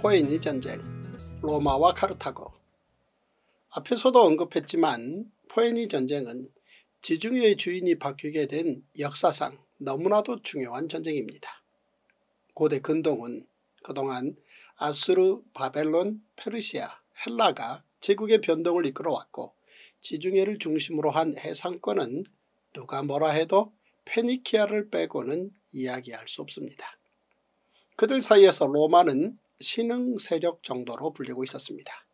포에니 전쟁, 로마와 카르타고 앞에서도 언급했지만 포에니 전쟁은 지중해의 주인이 바뀌게 된 역사상 너무나도 중요한 전쟁입니다. 고대 근동은 그동안 아수르, 바벨론, 페르시아, 헬라가 제국의 변동을 이끌어왔고 지중해를 중심으로 한 해상권은 누가 뭐라 해도 페니키아를 빼고는 이야기할 수 없습니다. 그들 사이에서 로마는 신흥 세력 정도로 불리고 있었습니다.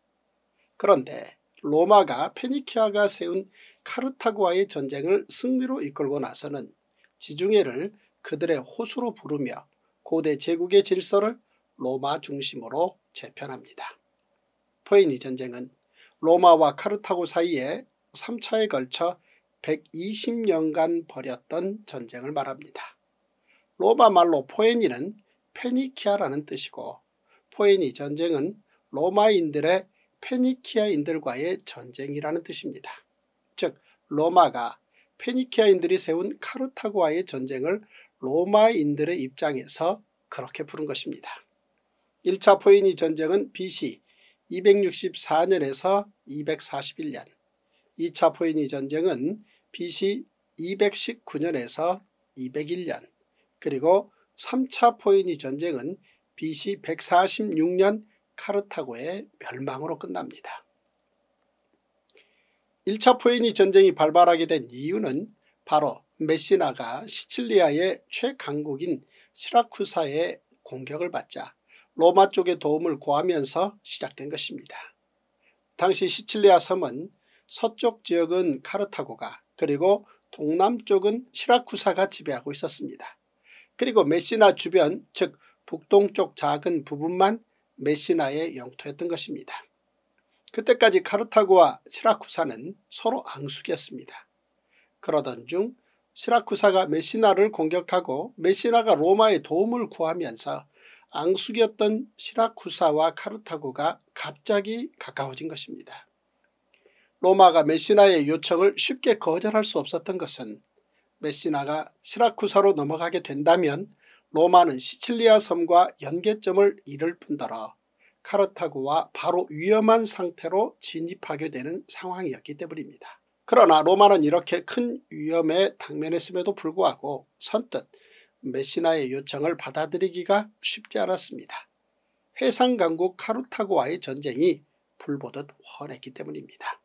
그런데 로마가 페니키아가 세운 카르타고와의 전쟁을 승리로 이끌고 나서는 지중해를 그들의 호수로 부르며 고대 제국의 질서를 로마 중심으로 재편합니다. 포에니 전쟁은 로마와 카르타고 사이에 3차에 걸쳐 120년간 벌였던 전쟁을 말합니다. 로마 말로 포에니는 페니키아라는 뜻이고 포에니 전쟁은 로마인들의 페니키아인들과의 전쟁이라는 뜻입니다. 즉 로마가 페니키아인들이 세운 카르타고와의 전쟁을 로마인들의 입장에서 그렇게 부른 것입니다. 1차 포에니 전쟁은 BC 264년에서 241년 2차 포에니 전쟁은 BC 219년에서 201년 그리고 3차 포에니 전쟁은 BC 146년 카르타고의 멸망으로 끝납니다. 1차 포에니 전쟁이 발발하게 된 이유는 바로 메시나가 시칠리아의 최강국인 시라쿠사의 공격을 받자 로마 쪽의 도움을 구하면서 시작된 것입니다. 당시 시칠리아 섬은 서쪽 지역은 카르타고가 그리고 동남쪽은 시라쿠사가 지배하고 있었습니다. 그리고 메시나 주변 즉 북동쪽 작은 부분만 메시나의 영토였던 것입니다. 그때까지 카르타고와 시라쿠사는 서로 앙숙이었습니다. 그러던 중 시라쿠사가 메시나를 공격하고 메시나가 로마의 도움을 구하면서 앙숙이었던 시라쿠사와 카르타고가 갑자기 가까워진 것입니다. 로마가 메시나의 요청을 쉽게 거절할 수 없었던 것은 메시나가 시라쿠사로 넘어가게 된다면 로마는 시칠리아 섬과 연계점을 잃을 뿐더러 카르타고와 바로 위험한 상태로 진입하게 되는 상황이었기 때문입니다. 그러나 로마는 이렇게 큰 위험에 당면했음에도 불구하고 선뜻 메시나의 요청을 받아들이기가 쉽지 않았습니다. 해상강국 카르타고와의 전쟁이 불보듯 훤했기 때문입니다.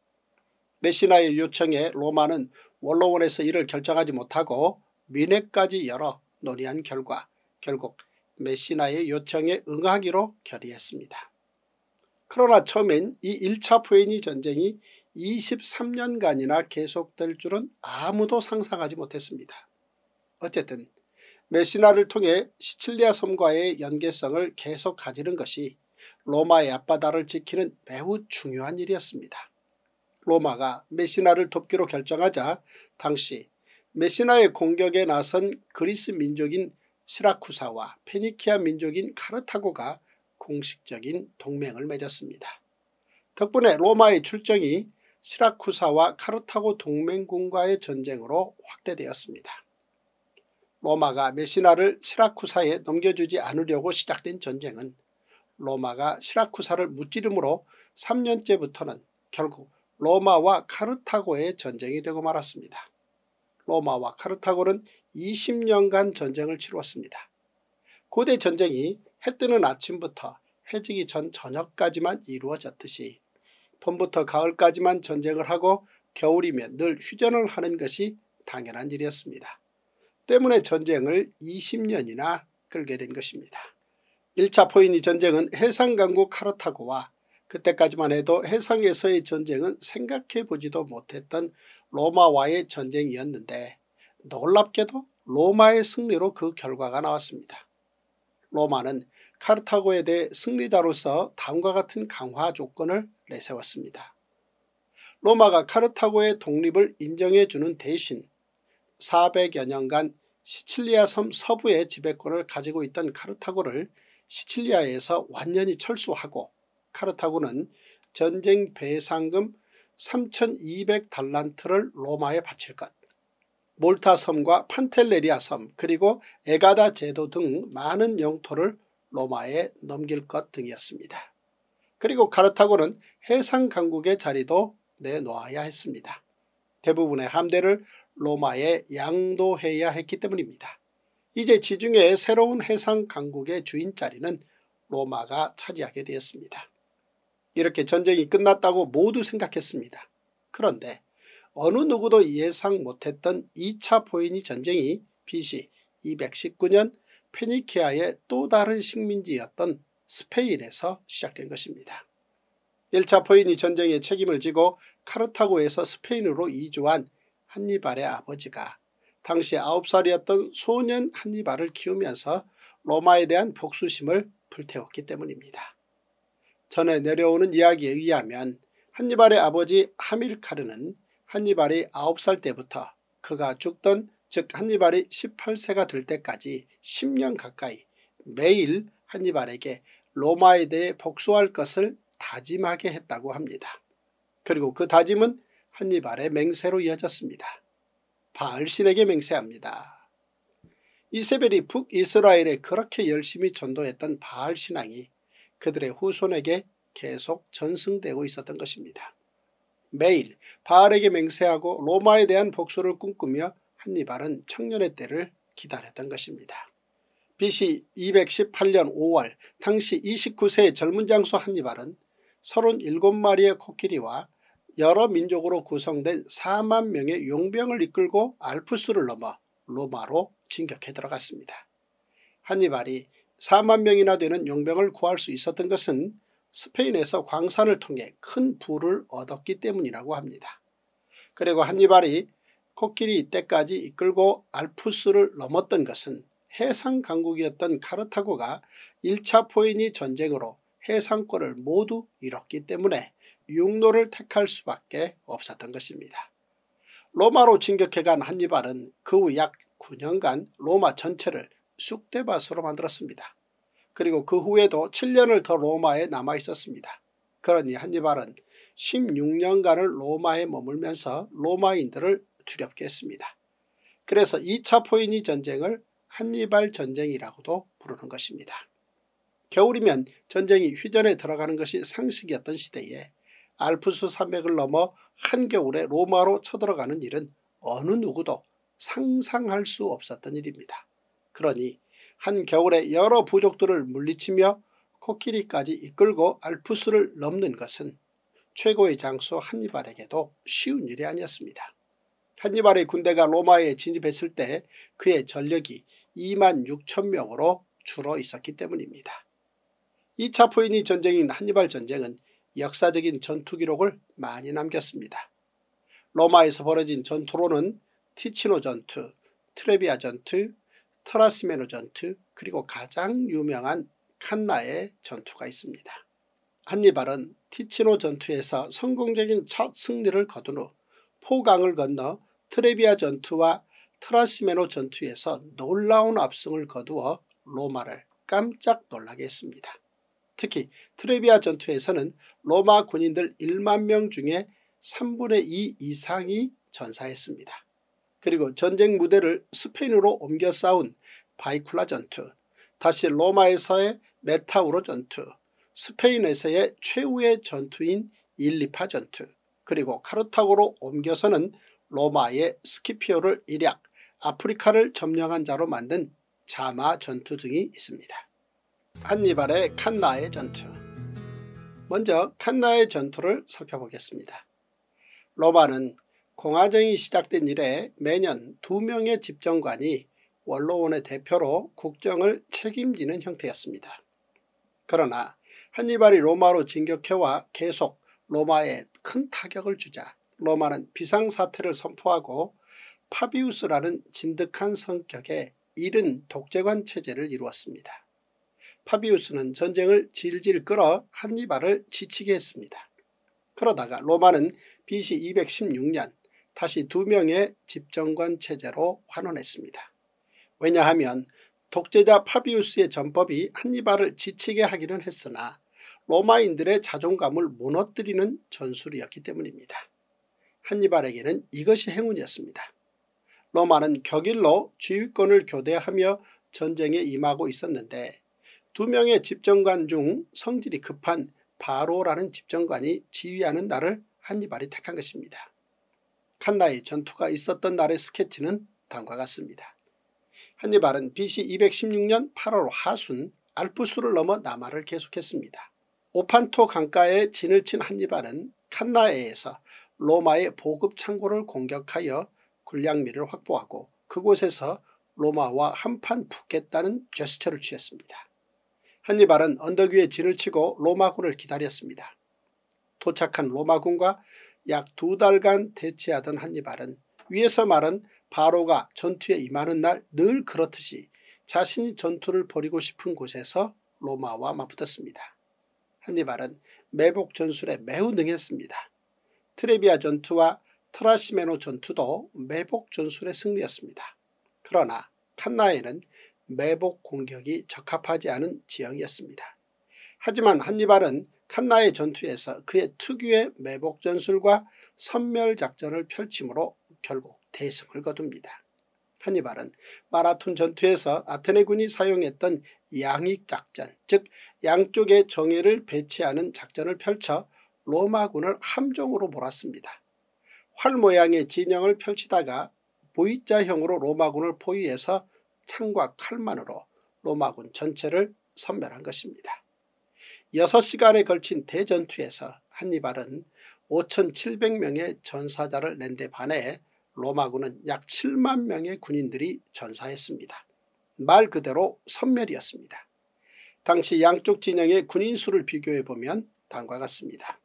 메시나의 요청에 로마는 원로원에서 이를 결정하지 못하고 민회까지 열어 논의한 결과 결국 메시나의 요청에 응하기로 결의했습니다. 그러나 처음엔 이 1차 포에니 전쟁이 23년간이나 계속될 줄은 아무도 상상하지 못했습니다. 어쨌든 메시나를 통해 시칠리아 섬과의 연계성을 계속 가지는 것이 로마의 앞바다를 지키는 매우 중요한 일이었습니다. 로마가 메시나를 돕기로 결정하자 당시 메시나의 공격에 나선 그리스 민족인 시라쿠사와 페니키아 민족인 카르타고가 공식적인 동맹을 맺었습니다. 덕분에 로마의 출정이 시라쿠사와 카르타고 동맹군과의 전쟁으로 확대되었습니다. 로마가 메시나를 시라쿠사에 넘겨주지 않으려고 시작된 전쟁은 로마가 시라쿠사를 무찌름으로 3년째부터는 결국 로마와 카르타고의 전쟁이 되고 말았습니다. 로마와 카르타고는 20년간 전쟁을 치루었습니다. 고대 전쟁이 해 뜨는 아침부터 해지기 전 저녁까지만 이루어졌듯이 봄부터 가을까지만 전쟁을 하고 겨울이면 늘 휴전을 하는 것이 당연한 일이었습니다. 때문에 전쟁을 20년이나 끌게 된 것입니다. 1차 포이니 전쟁은 해상강국 카르타고와 그때까지만 해도 해상에서의 전쟁은 생각해 보지도 못했던 로마와의 전쟁이었는데 놀랍게도 로마의 승리로 그 결과가 나왔습니다. 로마는 카르타고에 대해 승리자로서 다음과 같은 강화 조건을 내세웠습니다. 로마가 카르타고의 독립을 인정해 주는 대신 400여 년간 시칠리아 섬 서부의 지배권을 가지고 있던 카르타고를 시칠리아에서 완전히 철수하고 카르타고는 전쟁 배상금 3200달란트를 로마에 바칠 것 몰타 섬과 판텔레리아 섬 그리고 에가다 제도 등 많은 영토를 로마에 넘길 것 등이었습니다. 그리고 카르타고는 해상 강국의 자리도 내놓아야 했습니다. 대부분의 함대를 로마에 양도해야 했기 때문입니다. 이제 지중해 새로운 해상 강국의 주인 자리는 로마가 차지하게 되었습니다. 이렇게 전쟁이 끝났다고 모두 생각했습니다. 그런데 어느 누구도 예상 못했던 2차 포이니 전쟁이 BC 219년 페니키아의 또 다른 식민지였던 스페인에서 시작된 것입니다. 1차 포이니 전쟁의 책임을 지고 카르타고에서 스페인으로 이주한 한니발의 아버지가 당시 9살이었던 소년 한니발을 키우면서 로마에 대한 복수심을 불태웠기 때문입니다. 전에 내려오는 이야기에 의하면 한니발의 아버지 하밀카르는 한니발이 9살 때부터 그가 죽던 즉 한니발이 18세가 될 때까지 10년 가까이 매일 한니발에게 로마에 대해 복수할 것을 다짐하게 했다고 합니다. 그리고 그 다짐은 한니발의 맹세로 이어졌습니다. 바알신에게 맹세합니다. 이세벨이 북이스라엘에 그렇게 열심히 전도했던 바알신앙이 그들의 후손에게 계속 전승되고 있었던 것입니다. 매일 바알에게 맹세하고 로마에 대한 복수를 꿈꾸며 한니발은 청년의 때를 기다렸던 것입니다. BC 218년 5월 당시 29세의 젊은 장수 한니발은 37마리의 코끼리와 여러 민족으로 구성된 4만 명의 용병을 이끌고 알프스를 넘어 로마로 진격해 들어갔습니다. 한니발이 4만 명이나 되는 용병을 구할 수 있었던 것은 스페인에서 광산을 통해 큰 부를 얻었기 때문이라고 합니다. 그리고 한니발이 코끼리 때까지 이끌고 알프스를 넘었던 것은 해상 강국이었던 카르타고가 1차 포이니 전쟁으로 해상권을 모두 잃었기 때문에 육로를 택할 수밖에 없었던 것입니다. 로마로 진격해간 한니발은 그 후 약 9년간 로마 전체를 쑥대밭으로 만들었습니다. 그리고 그 후에도 7년을 더 로마에 남아 있었습니다. 그러니 한니발은 16년간을 로마에 머물면서 로마인들을 두렵게 했습니다. 그래서 2차 포이니 전쟁을 한니발 전쟁이라고도 부르는 것입니다. 겨울이면 전쟁이 휴전에 들어가는 것이 상식이었던 시대에 알프스 산맥을 넘어 한겨울에 로마로 쳐들어가는 일은 어느 누구도 상상할 수 없었던 일입니다. 그러니 한겨울에 여러 부족들을 물리치며 코끼리까지 이끌고 알프스를 넘는 것은 최고의 장수 한니발에게도 쉬운 일이 아니었습니다. 한니발의 군대가 로마에 진입했을 때 그의 전력이 2만 6천 명으로 줄어 있었기 때문입니다. 2차 포이니 전쟁인 한니발 전쟁은 역사적인 전투 기록을 많이 남겼습니다. 로마에서 벌어진 전투로는 티치노 전투, 트레비아 전투, 트라시메노 전투 그리고 가장 유명한 칸나의 전투가 있습니다. 한니발은 티치노 전투에서 성공적인 첫 승리를 거둔 후 포강을 건너 트레비아 전투와 트라시메노 전투에서 놀라운 압승을 거두어 로마를 깜짝 놀라게 했습니다. 특히 트레비아 전투에서는 로마 군인들 1만 명 중에 3분의 2 이상이 전사했습니다. 그리고 전쟁 무대를 스페인으로 옮겨 싸운 바이쿨라 전투, 다시 로마에서의 메타우로 전투, 스페인에서의 최후의 전투인 일리파 전투, 그리고 카르타고로 옮겨서는 로마의 스키피오를 일약 아프리카를 점령한 자로 만든 자마 전투 등이 있습니다. 한니발의 칸나의 전투 먼저 칸나의 전투를 살펴보겠습니다. 로마는 공화정이 시작된 이래 매년 두 명의 집정관이 원로원의 대표로 국정을 책임지는 형태였습니다. 그러나 한니발이 로마로 진격해와 계속 로마에 큰 타격을 주자 로마는 비상사태를 선포하고 파비우스라는 진득한 성격의 이른 독재관 체제를 이루었습니다. 파비우스는 전쟁을 질질 끌어 한니발을 지치게 했습니다. 그러다가 로마는 BC 216년 다시 두 명의 집정관 체제로 환원했습니다. 왜냐하면 독재자 파비우스의 전법이 한니발을 지치게 하기는 했으나 로마인들의 자존감을 무너뜨리는 전술이었기 때문입니다. 한니발에게는 이것이 행운이었습니다. 로마는 격일로 지휘권을 교대하며 전쟁에 임하고 있었는데 두 명의 집정관 중 성질이 급한 바로라는 집정관이 지휘하는 날을 한니발이 택한 것입니다. 칸나의 전투가 있었던 날의 스케치는 다음과 같습니다. 한니발은 BC 216년 8월 하순 알프스를 넘어 남하를 계속했습니다. 오판토 강가에 진을 친 한니발은 칸나에에서 로마의 보급 창고를 공격하여 군량미를 확보하고 그곳에서 로마와 한판 붙겠다는 제스처를 취했습니다. 한니발은 언덕 위에 진을 치고 로마군을 기다렸습니다. 도착한 로마군과 약 두 달간 대치하던 한니발은 위에서 말한 바로가 전투에 임하는 날 늘 그렇듯이 자신이 전투를 벌이고 싶은 곳에서 로마와 맞붙었습니다. 한니발은 매복 전술에 매우 능했습니다. 트레비아 전투와 트라시메노 전투도 매복 전술의 승리였습니다. 그러나 칸나에는 매복 공격이 적합하지 않은 지형이었습니다. 하지만 한니발은 칸나의 전투에서 그의 특유의 매복 전술과 선멸작전을 펼침으로 결국 대승을 거둡니다. 한니발은 마라톤 전투에서 아테네군이 사용했던 양익작전 즉 양쪽의 정예를 배치하는 작전을 펼쳐 로마군을 함정으로 몰았습니다. 활 모양의 진영을 펼치다가 V자형으로 로마군을 포위해서 창과 칼만으로 로마군 전체를 섬멸한 것입니다. 6시간에 걸친 대전투에서 한니발은 5,700명의 전사자를 낸 데 반해 로마군은 약 7만 명의 군인들이 전사했습니다. 말 그대로 선멸이었습니다. 당시 양쪽 진영의 군인 수를 비교해보면 다음과 같습니다.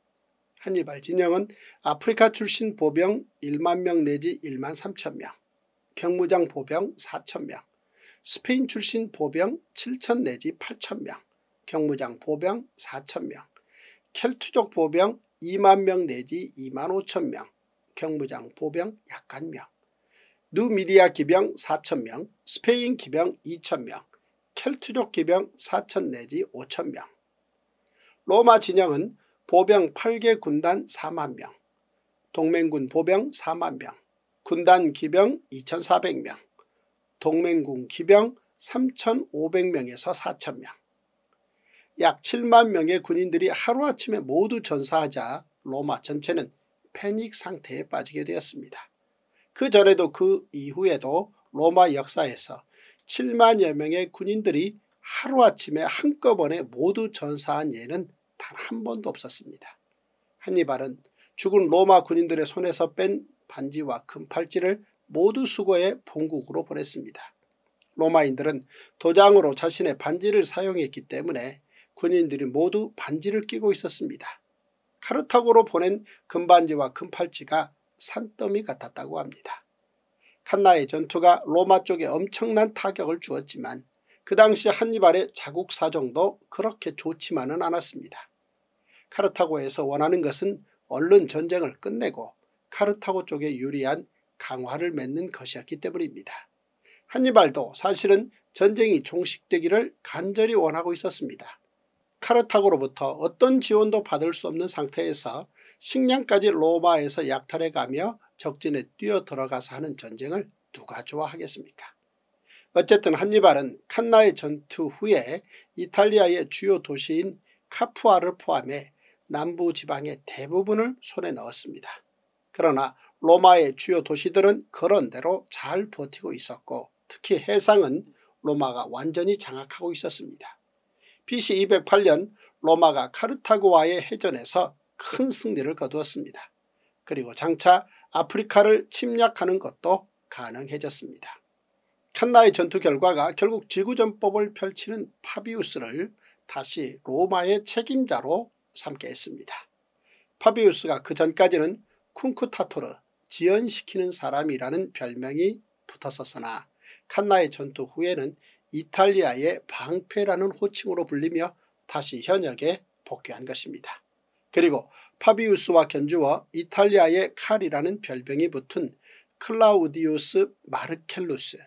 한니발 진영은 아프리카 출신 보병 1만 명 내지 1만 3천 명, 경무장 보병 4천 명, 스페인 출신 보병 7천 내지 8천 명, 경무장 보병 4천 명, 켈투족 보병 2만 명 내지 2만 5천 명, 경무장 보병 약간 명, 누미디아 기병 4천 명, 스페인 기병 2천 명, 켈투족 기병 4천 내지 5천 명. 로마 진영은 보병 8개 군단 4만 명, 동맹군 보병 4만 명, 군단 기병 2,400명, 동맹군 기병 3,500명에서 4,000명. 약 7만 명의 군인들이 하루아침에 모두 전사하자 로마 전체는 패닉 상태에 빠지게 되었습니다. 그 전에도 그 이후에도 로마 역사에서 7만여 명의 군인들이 하루아침에 한꺼번에 모두 전사한 예는 단 한 번도 없었습니다. 한니발은 죽은 로마 군인들의 손에서 뺀 반지와 금팔찌를 모두 수거해 본국으로 보냈습니다. 로마인들은 도장으로 자신의 반지를 사용했기 때문에 군인들이 모두 반지를 끼고 있었습니다. 카르타고로 보낸 금반지와 금팔찌가 산더미 같았다고 합니다. 칸나의 전투가 로마 쪽에 엄청난 타격을 주었지만 그 당시 한니발의 자국 사정도 그렇게 좋지만은 않았습니다. 카르타고에서 원하는 것은 얼른 전쟁을 끝내고 카르타고 쪽에 유리한 강화를 맺는 것이었기 때문입니다. 한니발도 사실은 전쟁이 종식되기를 간절히 원하고 있었습니다. 카르타고로부터 어떤 지원도 받을 수 없는 상태에서 식량까지 로마에서 약탈해 가며 적진에 뛰어들어가서 하는 전쟁을 누가 좋아하겠습니까 어쨌든 한니발은 칸나의 전투 후에 이탈리아의 주요 도시인 카푸아를 포함해 남부 지방의 대부분을 손에 넣었습니다. 그러나 로마의 주요 도시들은 그런대로 잘 버티고 있었고 특히 해상은 로마가 완전히 장악하고 있었습니다. BC 208년 로마가 카르타고와의 해전에서 큰 승리를 거두었습니다. 그리고 장차 아프리카를 침략하는 것도 가능해졌습니다. 칸나의 전투 결과가 결국 지구전법을 펼치는 파비우스를 다시 로마의 책임자로 삼게 했습니다. 파비우스가 그 전까지는 Cunctator 지연시키는 사람이라는 별명이 붙었었으나 칸나의 전투 후에는 이탈리아의 방패라는 호칭으로 불리며 다시 현역에 복귀한 것입니다. 그리고 파비우스와 견주어 이탈리아의 칼이라는 별명이 붙은 클라우디우스 마르켈루스,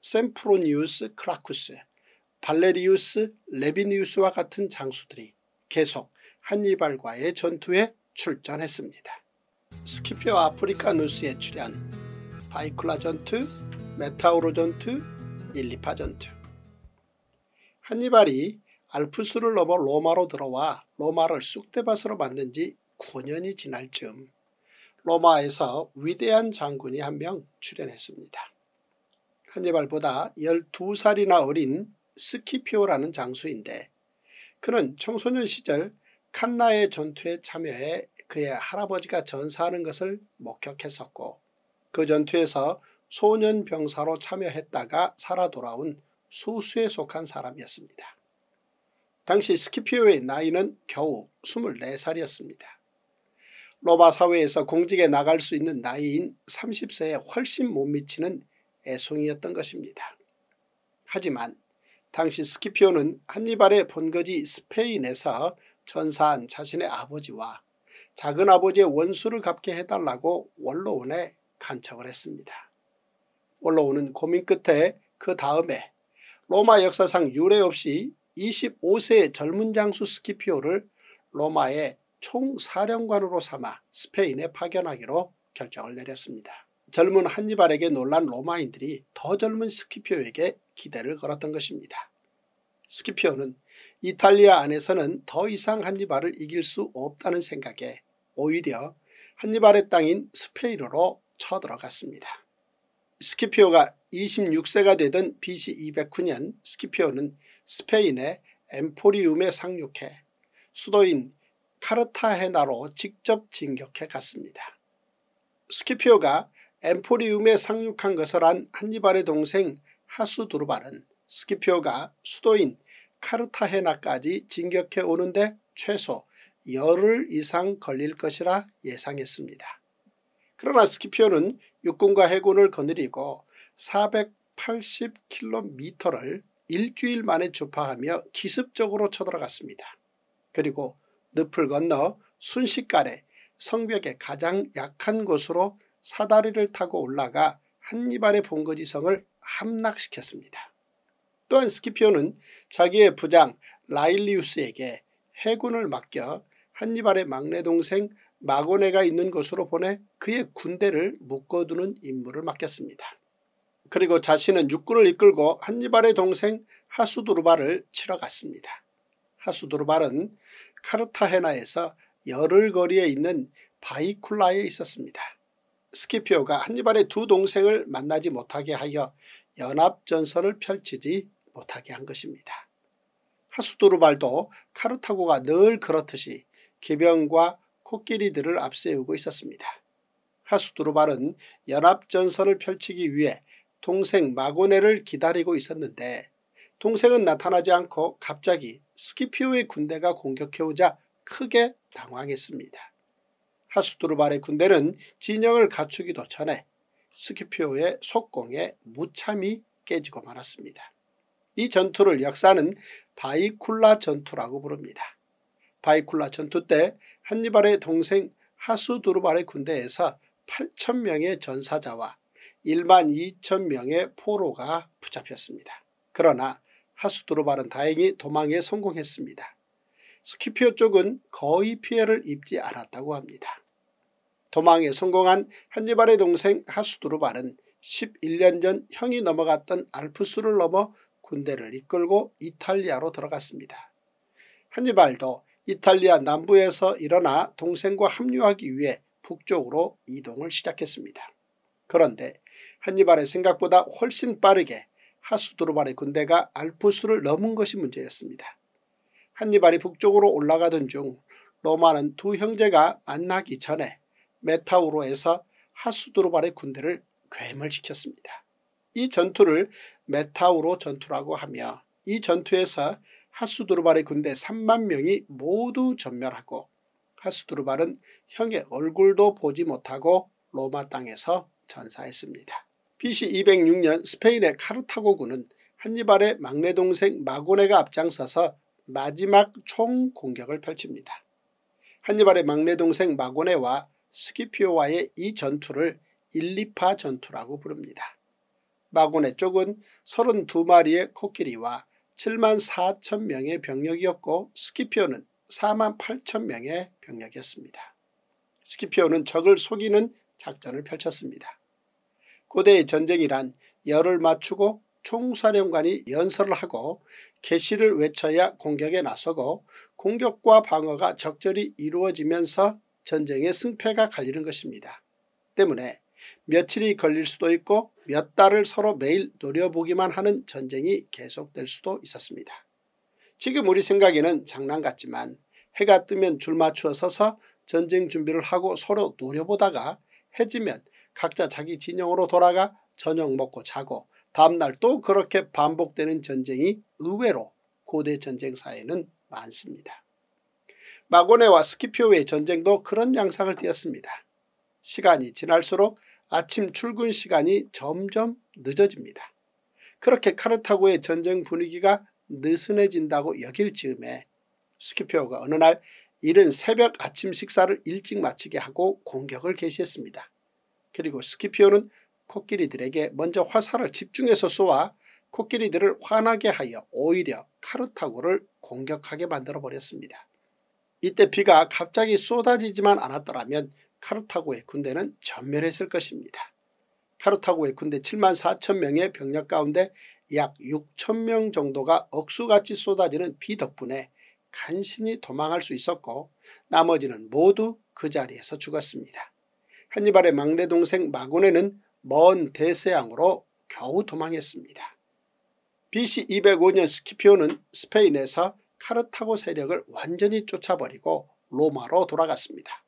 셈프로니우스 그라쿠스, 발레리우스 레비니우스와 같은 장수들이 계속 한니발과의 전투에 출전했습니다. 스키피오 아프리카누스의 출현 바이쿨라 전투, 메타우로 전투, 일리파 전투 한니발이 알프스를 넘어 로마로 들어와 로마를 쑥대밭으로 만든 지 9년이 지날 즈음 로마에서 위대한 장군이 한 명 출현했습니다. 한니발보다 12살이나 어린 스키피오라는 장수인데 그는 청소년 시절 칸나의 전투에 참여해 그의 할아버지가 전사하는 것을 목격했었고 그 전투에서 소년 병사로 참여했다가 살아 돌아온 소수에 속한 사람이었습니다. 당시 스키피오의 나이는 겨우 24살이었습니다. 로마 사회에서 공직에 나갈 수 있는 나이인 30세에 훨씬 못 미치는 애송이였던 것입니다. 하지만 당시 스키피오는 한니발의 본거지 스페인에서 전사한 자신의 아버지와 작은아버지의 원수를 갚게 해달라고 원로원에 간청을 했습니다. 원로원은 고민 끝에 그 다음에 로마 역사상 유례 없이 25세의 젊은 장수 스키피오를 로마의 총사령관으로 삼아 스페인에 파견하기로 결정을 내렸습니다. 젊은 한니발에게 놀란 로마인들이 더 젊은 스키피오에게 기대를 걸었던 것입니다. 스키피오는 이탈리아 안에서는 더 이상 한니발을 이길 수 없다는 생각에 오히려 한니발의 땅인 스페인으로 쳐들어갔습니다. 스키피오가 26세가 되던 BC 209년 스키피오는 스페인의 엠포리움에 상륙해 수도인 카르타헤나로 직접 진격해 갔습니다. 스키피오가 엠포리움에 상륙한 것을 안 한니발의 동생 하수두르발은 스키피오가 수도인 카르타헤나까지 진격해 오는데 최소 열흘 이상 걸릴 것이라 예상했습니다. 그러나 스키피오는 육군과 해군을 거느리고 480km를 일주일 만에 주파하며 기습적으로 쳐들어갔습니다. 그리고 늪을 건너 순식간에 성벽의 가장 약한 곳으로 사다리를 타고 올라가 한니발의 본거지성을 함락시켰습니다. 또한 스키피오는 자기의 부장 라일리우스에게 해군을 맡겨 한니발의 막내 동생 마고네가 있는 곳으로 보내 그의 군대를 묶어두는 임무를 맡겼습니다. 그리고 자신은 육군을 이끌고 한니발의 동생 하수두르발을 치러 갔습니다. 하수두르발은 카르타헤나에서 열흘 거리에 있는 바이쿨라에 있었습니다. 스키피오가 한니발의 두 동생을 만나지 못하게 하여 연합전선을 펼치지 못하게 한 것입니다. 하수도르발도 카르타고가 늘 그렇듯이 기병과 코끼리들을 앞세우고 있었습니다. 하수도르발은 연합전선을 펼치기 위해 동생 마고네를 기다리고 있었는데 동생은 나타나지 않고 갑자기 스키피오의 군대가 공격해오자 크게 당황했습니다. 하수두르발의 군대는 진영을 갖추기도 전에 스키피오의 속공에 무참히 깨지고 말았습니다. 이 전투를 역사는 바이쿨라 전투라고 부릅니다. 바이쿨라 전투 때 한니발의 동생 하수두르발의 군대에서 8천명의 전사자와 1만 2천명의 포로가 붙잡혔습니다. 그러나 하수두르발은 다행히 도망에 성공했습니다. 스키피오 쪽은 거의 피해를 입지 않았다고 합니다. 도망에 성공한 한니발의 동생 하수두르발은 11년 전 형이 넘어갔던 알프스를 넘어 군대를 이끌고 이탈리아로 들어갔습니다. 한니발도 이탈리아 남부에서 일어나 동생과 합류하기 위해 북쪽으로 이동을 시작했습니다. 그런데 한니발의 생각보다 훨씬 빠르게 하수두르발의 군대가 알프스를 넘은 것이 문제였습니다. 한니발이 북쪽으로 올라가던 중 로마는 두 형제가 만나기 전에 메타우로에서 하수두르발의 군대를 괴멸시켰습니다. 이 전투를 메타우로 전투라고 하며 이 전투에서 하수두르발의 군대 3만 명이 모두 전멸하고 하수두르발은 형의 얼굴도 보지 못하고 로마 땅에서 전사했습니다. BC 206년 스페인의 카르타고군은 한니발의 막내 동생 마고네가 앞장서서 마지막 총 공격을 펼칩니다. 한니발의 막내 동생 마고네와 스키피오와의 이 전투를 일리파 전투라고 부릅니다. 마고네 쪽은 32마리의 코끼리와 7만 4천 명의 병력이었고 스키피오는 4만 8천 명의 병력이었습니다. 스키피오는 적을 속이는 작전을 펼쳤습니다. 고대의 전쟁이란 열을 맞추고 총사령관이 연설을 하고 개시를 외쳐야 공격에 나서고 공격과 방어가 적절히 이루어지면서 전쟁의 승패가 갈리는 것입니다. 때문에 며칠이 걸릴 수도 있고 몇 달을 서로 매일 노려보기만 하는 전쟁이 계속될 수도 있었습니다. 지금 우리 생각에는 장난 같지만 해가 뜨면 줄 맞추어 서서 전쟁 준비를 하고 서로 노려보다가 해지면 각자 자기 진영으로 돌아가 저녁 먹고 자고 다음날 또 그렇게 반복되는 전쟁이 의외로 고대 전쟁사에는 많습니다. 마고네와 스키피오의 전쟁도 그런 양상을 띄었습니다. 시간이 지날수록 아침 출근 시간이 점점 늦어집니다. 그렇게 카르타고의 전쟁 분위기가 느슨해진다고 여길 즈음에 스키피오가 어느 날 이른 새벽 아침 식사를 일찍 마치게 하고 공격을 개시했습니다. 그리고 스키피오는 코끼리들에게 먼저 화살을 집중해서 쏘아 코끼리들을 화나게 하여 오히려 카르타고를 공격하게 만들어버렸습니다. 이때 비가 갑자기 쏟아지지만 않았더라면 카르타고의 군대는 전멸했을 것입니다. 카르타고의 군대 7만 4천 명의 병력 가운데 약 6천 명 정도가 억수같이 쏟아지는 비 덕분에 간신히 도망할 수 있었고 나머지는 모두 그 자리에서 죽었습니다. 한니발의 막내 동생 마고네는 먼 대서양으로 겨우 도망했습니다. BC 205년 스키피오는 스페인에서 카르타고 세력을 완전히 쫓아버리고 로마로 돌아갔습니다.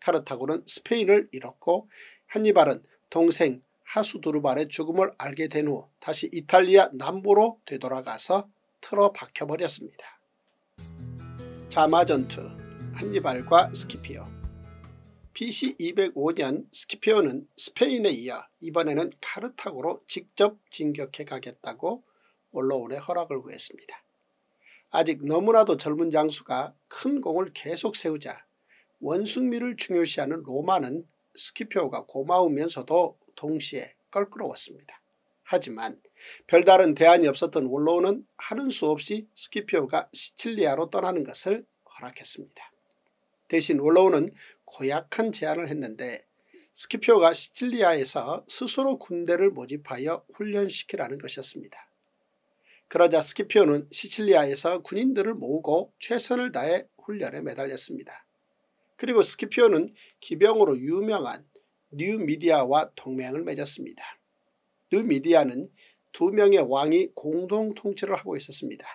카르타고는 스페인을 잃었고 한니발은 동생 하수두르발의 죽음을 알게 된 후 다시 이탈리아 남부로 되돌아가서 틀어 박혀버렸습니다. 자마전투 한니발과 스키피오 BC 205년 스키피오는 스페인에 이어 이번에는 카르타고로 직접 진격해 가겠다고 원로원의 허락을 구했습니다. 아직 너무나도 젊은 장수가 큰 공을 계속 세우자 원숭미를 중요시하는 로마는 스키피오가 고마우면서도 동시에 껄끄러웠습니다. 하지만 별다른 대안이 없었던 원로원은 하는 수 없이 스키피오가 시칠리아로 떠나는 것을 허락했습니다. 대신 원로원은 고약한 제안을 했는데 스키피오가 시칠리아에서 스스로 군대를 모집하여 훈련시키라는 것이었습니다. 그러자 스키피오는 시칠리아에서 군인들을 모으고 최선을 다해 훈련에 매달렸습니다. 그리고 스키피오는 기병으로 유명한 뉴미디아와 동맹을 맺었습니다. 뉴미디아는 두 명의 왕이 공동 통치를 하고 있었습니다.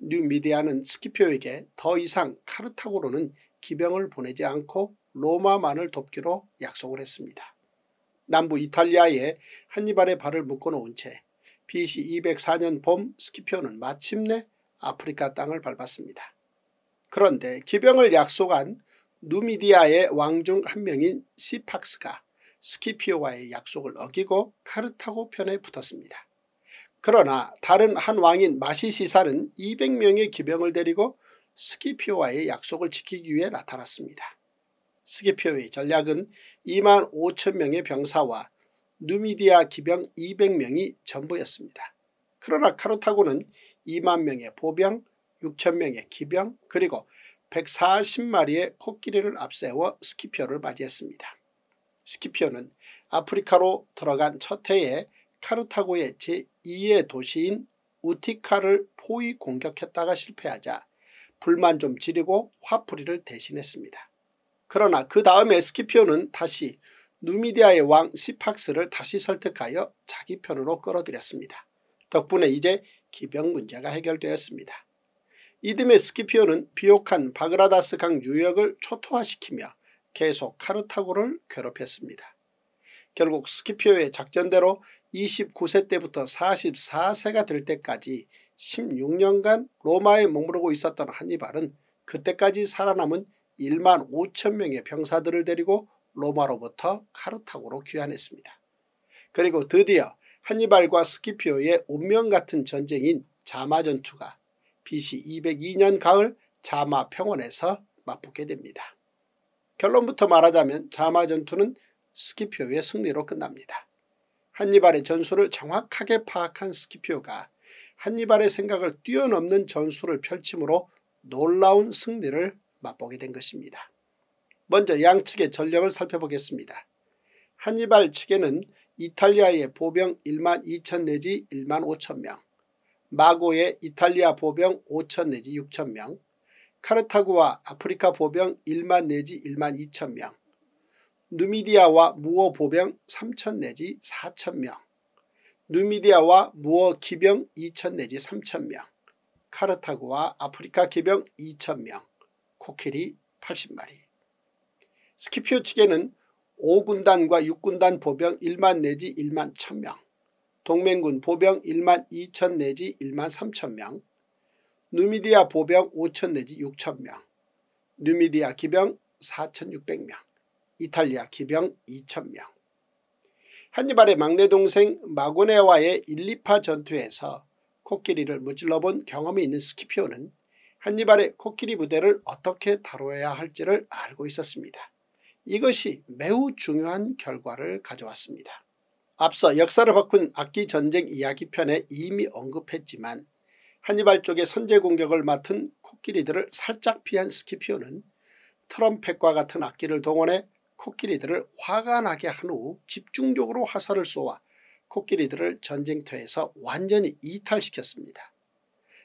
뉴미디아는 스키피오에게 더 이상 카르타고로는 기병을 보내지 않고 로마만을 돕기로 약속을 했습니다. 남부 이탈리아에 한니발의 발을 묶어놓은 채 BC 204년 봄 스키피오는 마침내 아프리카 땅을 밟았습니다. 그런데 기병을 약속한 누미디아의 왕 중 한 명인 시팍스가 스키피오와의 약속을 어기고 카르타고 편에 붙었습니다. 그러나 다른 한 왕인 마시시사는 200명의 기병을 데리고 스키피오와의 약속을 지키기 위해 나타났습니다. 스키피오의 전략은 2만 5천 명의 병사와 누미디아 기병 200명이 전부였습니다. 그러나 카르타고는 2만 명의 보병, 6천 명의 기병 그리고 140마리의 코끼리를 앞세워 스키피오를 맞이했습니다. 스키피오는 아프리카로 들어간 첫 해에 카르타고의 제2의 도시인 우티카를 포위 공격했다가 실패하자 불만 좀 지르고 화풀이를 대신했습니다. 그러나 그 다음에 스키피오는 다시 누미디아의 왕 시팍스를 다시 설득하여 자기 편으로 끌어들였습니다. 덕분에 이제 기병 문제가 해결되었습니다. 이듬해 스키피오는 비옥한 바그라다스 강 유역을 초토화시키며 계속 카르타고를 괴롭혔습니다. 결국 스키피오의 작전대로 29세 때부터 44세가 될 때까지 16년간 로마에 머무르고 있었던 한니발은 그때까지 살아남은 1만 5천 명의 병사들을 데리고 로마로부터 카르타고로 귀환했습니다. 그리고 드디어 한니발과 스키피오의 운명 같은 전쟁인 자마전투가 BC 202년 가을 자마 평원에서 맞붙게 됩니다. 결론부터 말하자면 자마 전투는 스키피오의 승리로 끝납니다. 한니발의 전술을 정확하게 파악한 스키피오가 한니발의 생각을 뛰어넘는 전술을 펼침으로 놀라운 승리를 맛보게 된 것입니다. 먼저 양측의 전력을 살펴보겠습니다. 한니발 측에는 이탈리아의 보병 1만 2천 내지 1만 5천 명, 마고의 이탈리아 보병 5천 내지 6천 명, 카르타고와 아프리카 보병 1만 내지 1만 2천 명, 누미디아와 무어 보병 3천 내지 4천 명, 누미디아와 무어 기병 2천 내지 3천 명, 카르타고와 아프리카 기병 2천 명, 코끼리 80마리. 스키피오 측에는 5군단과 6군단 보병 1만 내지 1만 1000명, 동맹군 보병 1만 2천 내지 1만 3천 명, 누미디아 보병 5천 내지 6천 명, 누미디아 기병 4,600명, 이탈리아 기병 2천 명. 한니발의 막내 동생 마고네와의 1, 2파 전투에서 코끼리를 무찔러본 경험이 있는 스키피오는 한니발의 코끼리 부대를 어떻게 다뤄야 할지를 알고 있었습니다. 이것이 매우 중요한 결과를 가져왔습니다. 앞서 역사를 바꾼 악기 전쟁 이야기 편에 이미 언급했지만 한니발 쪽의 선제 공격을 맡은 코끼리들을 살짝 피한 스키피오는 트럼펫과 같은 악기를 동원해 코끼리들을 화가 나게 한 후 집중적으로 화살을 쏘아 코끼리들을 전쟁터에서 완전히 이탈시켰습니다.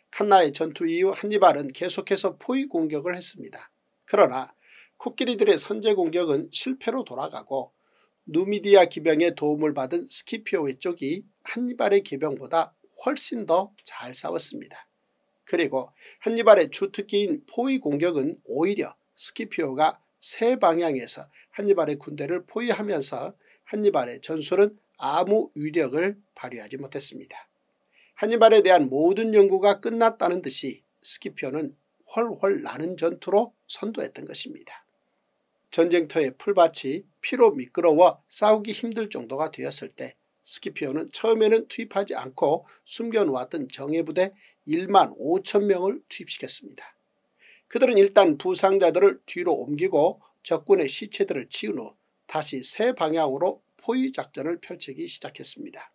칸나의 전투 이후 한니발은 계속해서 포위 공격을 했습니다. 그러나 코끼리들의 선제 공격은 실패로 돌아가고 누미디아 기병의 도움을 받은 스키피오의 쪽이 한니발의 기병보다 훨씬 더 잘 싸웠습니다. 그리고 한니발의 주특기인 포위 공격은 오히려 스키피오가 세 방향에서 한니발의 군대를 포위하면서 한니발의 전술은 아무 위력을 발휘하지 못했습니다. 한니발에 대한 모든 연구가 끝났다는 듯이 스키피오는 훨훨 나는 전투로 선도했던 것입니다. 전쟁터의 풀밭이 피로 미끄러워 싸우기 힘들 정도가 되었을 때 스키피오는 처음에는 투입하지 않고 숨겨놓았던 정예부대 1만 5천 명을 투입시켰습니다. 그들은 일단 부상자들을 뒤로 옮기고 적군의 시체들을 치운 후 다시 새 방향으로 포위작전을 펼치기 시작했습니다.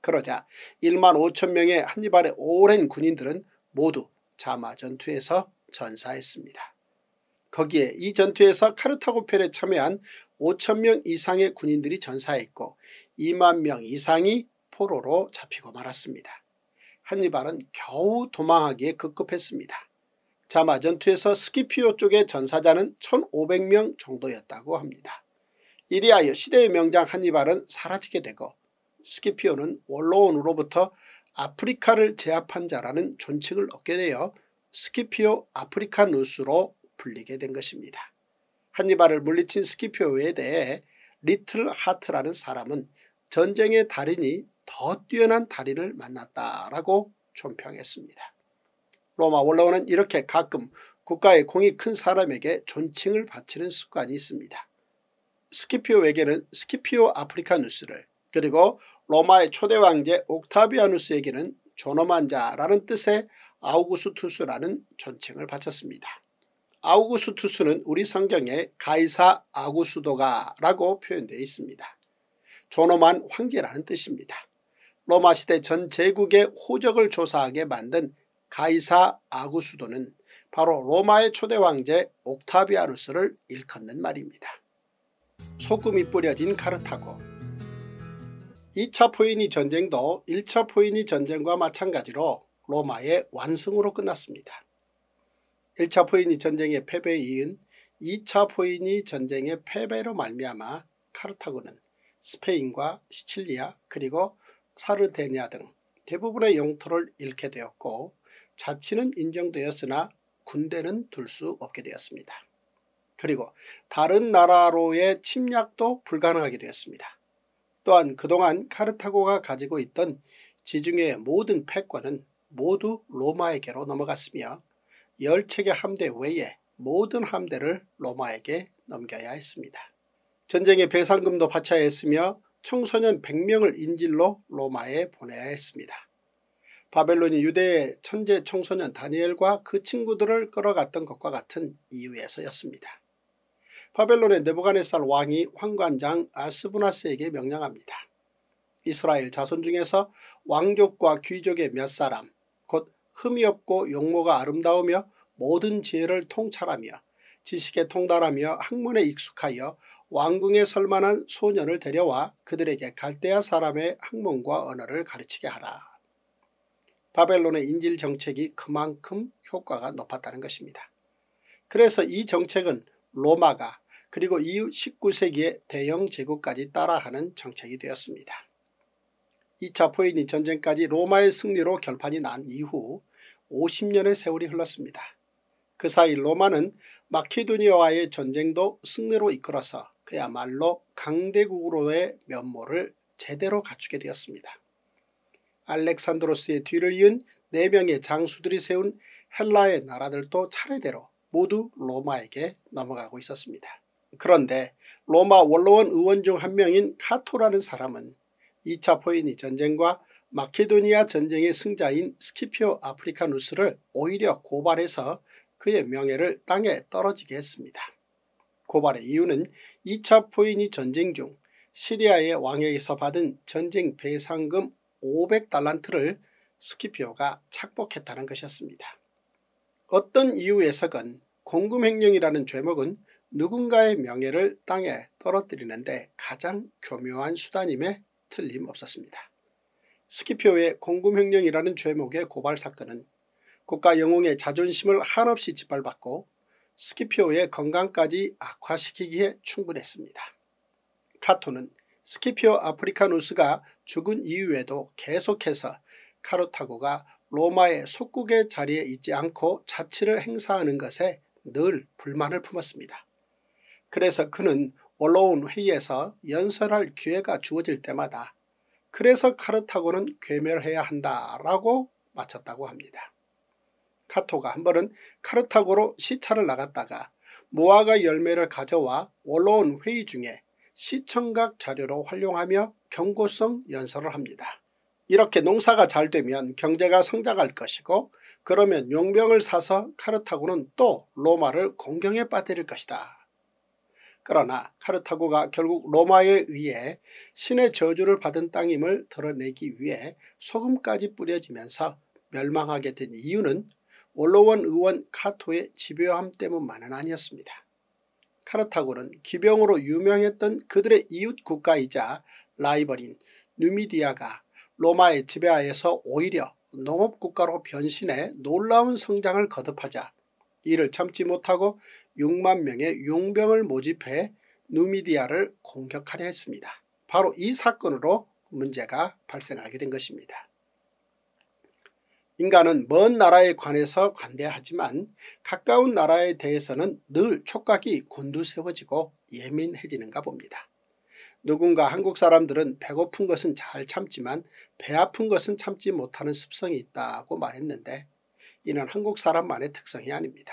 그러자 1만 5천 명의 한니발의 오랜 군인들은 모두 자마 전투에서 전사했습니다. 거기에 이 전투에서 카르타고 편에 참여한 5천 명 이상의 군인들이 전사했고 2만 명 이상이 포로로 잡히고 말았습니다. 한니발은 겨우 도망하기에 급급했습니다. 자마 전투에서 스키피오 쪽의 전사자는 1500명 정도였다고 합니다. 이리하여 시대의 명장 한니발은 사라지게 되고 스키피오는 원로원으로부터 아프리카를 제압한 자라는 존칭을 얻게 되어 스키피오 아프리카누스로 불리게 된 것입니다. 한니발을 물리친 스키피오에 대해 리델 하트라는 사람은 전쟁의 달인이 더 뛰어난 달인을 만났다라고 촌평했습니다. 로마 원로원은 이렇게 가끔 국가에 공이 큰 사람에게 존칭을 바치는 습관이 있습니다. 스키피오에게는 스키피오 아프리카누스를 그리고 로마의 초대 황제 옥타비아누스에게는 존엄한 자라는 뜻의 아우구스투스라는 존칭을 바쳤습니다. 아우구스투스는 우리 성경에 가이사 아구수도가라고 표현되어 있습니다. 존엄한 황제라는 뜻입니다. 로마 시대 전 제국의 호적을 조사하게 만든 가이사 아구수도는 바로 로마의 초대 황제 옥타비아누스를 일컫는 말입니다. 소금이 뿌려진 카르타고 2차 포이니 전쟁도 1차 포이니 전쟁과 마찬가지로 로마의 완승으로 끝났습니다. 1차 포이니 전쟁의 패배에 이은 2차 포이니 전쟁의 패배로 말미암아 카르타고는 스페인과 시칠리아 그리고 사르데니아 등 대부분의 영토를 잃게 되었고 자치는 인정되었으나 군대는 둘 수 없게 되었습니다. 그리고 다른 나라로의 침략도 불가능하게 되었습니다. 또한 그동안 카르타고가 가지고 있던 지중해의 모든 패권은 모두 로마에게로 넘어갔으며 10척의 함대 외에 모든 함대를 로마에게 넘겨야 했습니다. 전쟁의 배상금도 바쳐야 했으며 청소년 100명을 인질로 로마에 보내야 했습니다. 바벨론이 유대의 천재 청소년 다니엘과 그 친구들을 끌어갔던 것과 같은 이유에서였습니다. 바벨론의 네부가네살 왕이 황관장 아스부나스에게 명령합니다. 이스라엘 자손 중에서 왕족과 귀족의 몇 사람 곧 흠이 없고 용모가 아름다우며 모든 지혜를 통찰하며 지식에 통달하며 학문에 익숙하여 왕궁에 설만한 소년을 데려와 그들에게 갈대아 사람의 학문과 언어를 가르치게 하라. 바벨론의 인질 정책이 그만큼 효과가 높았다는 것입니다. 그래서 이 정책은 로마가 그리고 이후 19세기의 대영 제국까지 따라하는 정책이 되었습니다. 2차 포이니 전쟁까지 로마의 승리로 결판이 난 이후 50년의 세월이 흘렀습니다. 그 사이 로마는 마케도니아와의 전쟁도 승리로 이끌어서 그야말로 강대국으로의 면모를 제대로 갖추게 되었습니다. 알렉산드로스의 뒤를 이은 4명의 장수들이 세운 헬라의 나라들도 차례대로 모두 로마에게 넘어가고 있었습니다. 그런데 로마 원로원 의원 중 한 명인 카토라는 사람은 2차 포이니 전쟁과 마케도니아 전쟁의 승자인 스키피오 아프리카누스를 오히려 고발해서 그의 명예를 땅에 떨어지게 했습니다. 고발의 이유는 2차 포이니 전쟁 중 시리아의 왕에게서 받은 전쟁 배상금 500달란트를 스키피오가 착복했다는 것이었습니다. 어떤 이유에서건 공금횡령이라는 죄목은 누군가의 명예를 땅에 떨어뜨리는데 가장 교묘한 수단임에 틀림없었습니다. 스키피오의 공금횡령이라는 죄목의 고발사건은 국가 영웅의 자존심을 한없이 짓밟았고 스키피오의 건강까지 악화시키기에 충분했습니다. 카토는 스키피오 아프리카누스가 죽은 이후에도 계속해서 카르타고가 로마의 속국의 자리에 있지 않고 자치를 행사하는 것에 늘 불만을 품었습니다. 그래서 그는 올라온 회의에서 연설할 기회가 주어질 때마다 그래서 카르타고는 괴멸해야 한다라고 마쳤다고 합니다. 카토가 한 번은 카르타고로 시차를 나갔다가 무화과 열매를 가져와 올라온 회의 중에 시청각 자료로 활용하며 경고성 연설을 합니다. 이렇게 농사가 잘 되면 경제가 성장할 것이고 그러면 용병을 사서 카르타고는 또 로마를 공경에 빠뜨릴 것이다. 그러나 카르타고가 결국 로마에 의해 신의 저주를 받은 땅임을 드러내기 위해 소금까지 뿌려지면서 멸망하게 된 이유는 원로원 의원 카토의 집요함 때문만은 아니었습니다. 카르타고는 기병으로 유명했던 그들의 이웃 국가이자 라이벌인 누미디아가 로마의 지배하에서 오히려 농업국가로 변신해 놀라운 성장을 거듭하자 이를 참지 못하고 6만 명의 용병을 모집해 누미디아를 공격하려 했습니다. 바로 이 사건으로 문제가 발생하게 된 것입니다. 인간은 먼 나라에 관해서 관대하지만 가까운 나라에 대해서는 늘 촉각이 곤두세워지고 예민해지는가 봅니다. 누군가 한국 사람들은 배고픈 것은 잘 참지만 배 아픈 것은 참지 못하는 습성이 있다고 말했는데 이는 한국 사람만의 특성이 아닙니다.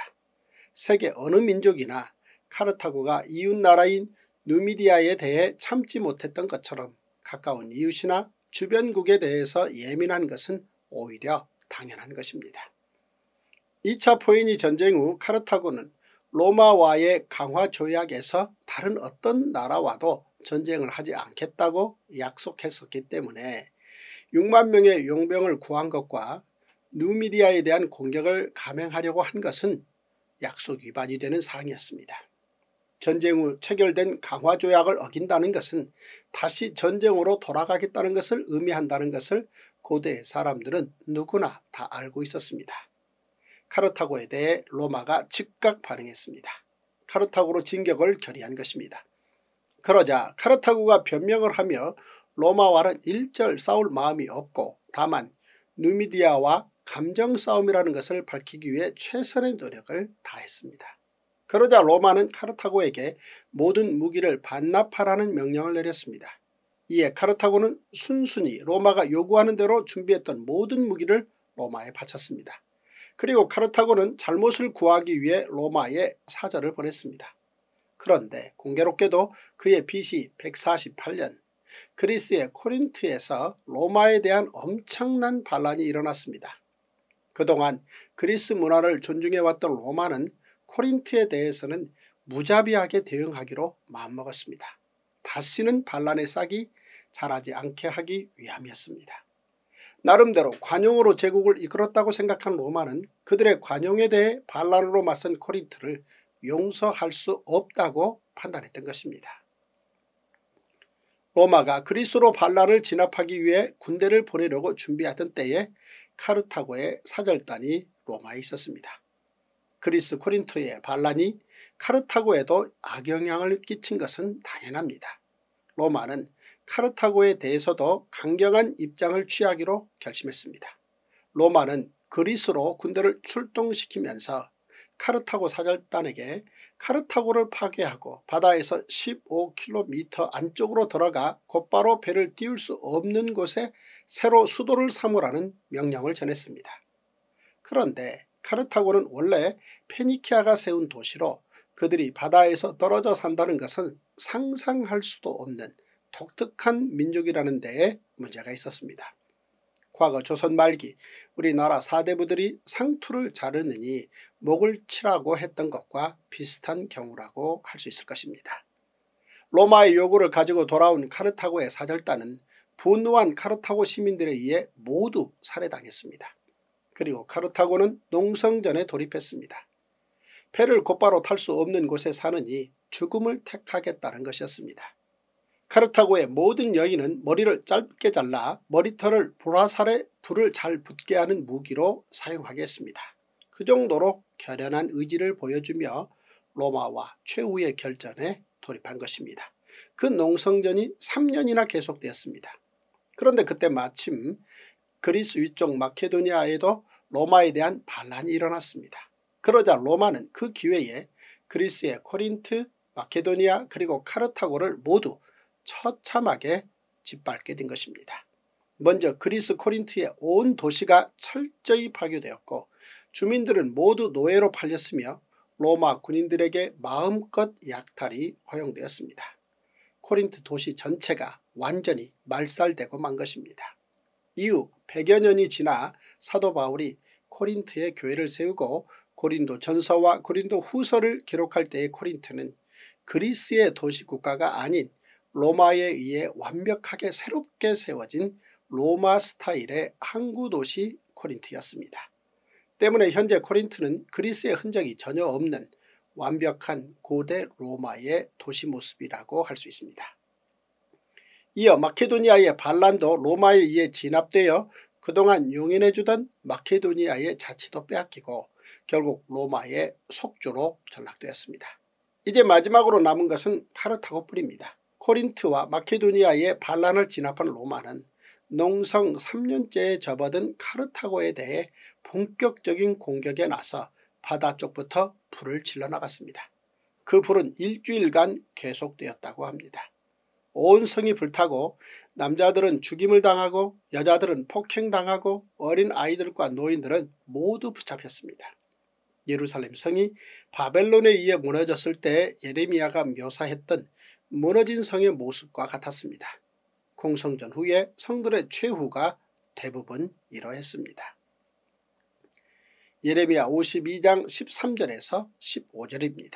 세계 어느 민족이나 카르타고가 이웃나라인 누미디아에 대해 참지 못했던 것처럼 가까운 이웃이나 주변국에 대해서 예민한 것은 오히려 당연한 것입니다. 2차 포이니 전쟁 후 카르타고는 로마와의 강화 조약에서 다른 어떤 나라와도 전쟁을 하지 않겠다고 약속했었기 때문에 6만 명의 용병을 구한 것과 누미디아에 대한 공격을 감행하려고 한 것은 약속 위반이 되는 사항이었습니다. 전쟁 후 체결된 강화조약을 어긴다는 것은 다시 전쟁으로 돌아가겠다는 것을 의미한다는 것을 고대 사람들은 누구나 다 알고 있었습니다. 카르타고에 대해 로마가 즉각 반응했습니다. 카르타고로 진격을 결의한 것입니다. 그러자 카르타고가 변명을 하며 로마와는 일절 싸울 마음이 없고 다만 누미디아와 감정 싸움이라는 것을 밝히기 위해 최선의 노력을 다했습니다. 그러자 로마는 카르타고에게 모든 무기를 반납하라는 명령을 내렸습니다. 이에 카르타고는 순순히 로마가 요구하는 대로 준비했던 모든 무기를 로마에 바쳤습니다. 그리고 카르타고는 잘못을 구하기 위해 로마에 사절을 보냈습니다. 그런데 공교롭게도 그의 BC 148년 그리스의 코린트에서 로마에 대한 엄청난 반란이 일어났습니다. 그동안 그리스 문화를 존중해왔던 로마는 코린트에 대해서는 무자비하게 대응하기로 마음먹었습니다. 다시는 반란의 싹이 자라지 않게 하기 위함이었습니다. 나름대로 관용으로 제국을 이끌었다고 생각한 로마는 그들의 관용에 대해 반란으로 맞선 코린트를 용서할 수 없다고 판단했던 것입니다. 로마가 그리스로 반란을 진압하기 위해 군대를 보내려고 준비하던 때에 카르타고의 사절단이 로마에 있었습니다. 그리스 코린토의 반란이 카르타고에도 악영향을 끼친 것은 당연합니다. 로마는 카르타고에 대해서도 강경한 입장을 취하기로 결심했습니다. 로마는 그리스로 군대를 출동시키면서 카르타고 사절단에게 카르타고를 파괴하고 바다에서 15km 안쪽으로 들어가 곧바로 배를 띄울 수 없는 곳에 새로 수도를 삼으라는 명령을 전했습니다. 그런데 카르타고는 원래 페니키아가 세운 도시로 그들이 바다에서 떨어져 산다는 것은 상상할 수도 없는 독특한 민족이라는 데에 문제가 있었습니다. 과거 조선 말기 우리나라 사대부들이 상투를 자르느니 목을 치라고 했던 것과 비슷한 경우라고 할 수 있을 것입니다. 로마의 요구를 가지고 돌아온 카르타고의 사절단은 분노한 카르타고 시민들에 의해 모두 살해당했습니다. 그리고 카르타고는 농성전에 돌입했습니다. 배를 곧바로 탈 수 없는 곳에 사느니 죽음을 택하겠다는 것이었습니다. 카르타고의 모든 여인은 머리를 짧게 잘라 머리털을 보라살에 불을 잘 붙게 하는 무기로 사용하겠습니다. 그 정도로 결연한 의지를 보여주며 로마와 최후의 결전에 돌입한 것입니다. 그 농성전이 3년이나 계속되었습니다. 그런데 그때 마침 그리스 위쪽 마케도니아에도 로마에 대한 반란이 일어났습니다. 그러자 로마는 그 기회에 그리스의 코린트, 마케도니아 그리고 카르타고를 모두 처참하게 짓밟게 된 것입니다. 먼저 그리스 코린트의 온 도시가 철저히 파괴되었고 주민들은 모두 노예로 팔렸으며 로마 군인들에게 마음껏 약탈이 허용되었습니다. 코린트 도시 전체가 완전히 말살되고 만 것입니다. 이후 100여 년이 지나 사도 바울이 코린트에 교회를 세우고 고린도 전서와 고린도 후서를 기록할 때의 코린트는 그리스의 도시국가가 아닌 로마에 의해 완벽하게 새롭게 세워진 로마 스타일의 항구도시 코린트였습니다. 때문에 현재 코린트는 그리스의 흔적이 전혀 없는 완벽한 고대 로마의 도시 모습이라고 할 수 있습니다. 이어 마케도니아의 반란도 로마에 의해 진압되어 그동안 용인해주던 마케도니아의 자치도 빼앗기고 결국 로마의 속주로 전락되었습니다. 이제 마지막으로 남은 것은 카르타고뿐입니다. 코린트와 마케도니아의 반란을 진압한 로마는 농성 3년째에 접어든 카르타고에 대해 본격적인 공격에 나서 바다 쪽부터 불을 질러나갔습니다. 그 불은 일주일간 계속되었다고 합니다. 온 성이 불타고 남자들은 죽임을 당하고 여자들은 폭행당하고 어린 아이들과 노인들은 모두 붙잡혔습니다. 예루살렘 성이 바벨론에 의해 무너졌을 때 예레미야가 묘사했던 무너진 성의 모습과 같았습니다. 공성전 후에 성들의 최후가 대부분 이러했습니다. 예레미야 52장 13절에서 15절입니다.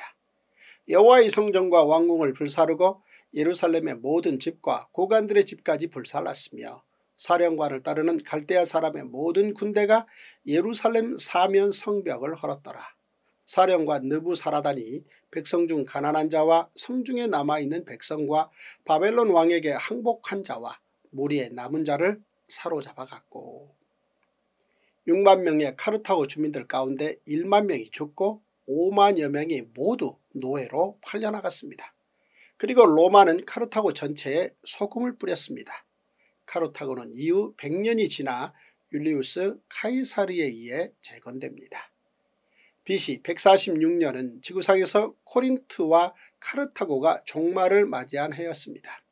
여호와의 성전과 왕궁을 불사르고 예루살렘의 모든 집과 고관들의 집까지 불살랐으며 사령관을 따르는 갈대아 사람의 모든 군대가 예루살렘 사면 성벽을 헐었더라. 사령관 느부사라단이 백성 중 가난한 자와 성중에 남아있는 백성과 바벨론 왕에게 항복한 자와 무리의 남은 자를 사로잡아갔고 6만 명의 카르타고 주민들 가운데 1만 명이 죽고 5만여 명이 모두 노예로 팔려나갔습니다. 그리고 로마는 카르타고 전체에 소금을 뿌렸습니다. 카르타고는 이후 100년이 지나 율리우스 카이사르에 의해 재건됩니다. BC 146년은 지구상에서 코린트와 카르타고가 종말을 맞이한 해였습니다.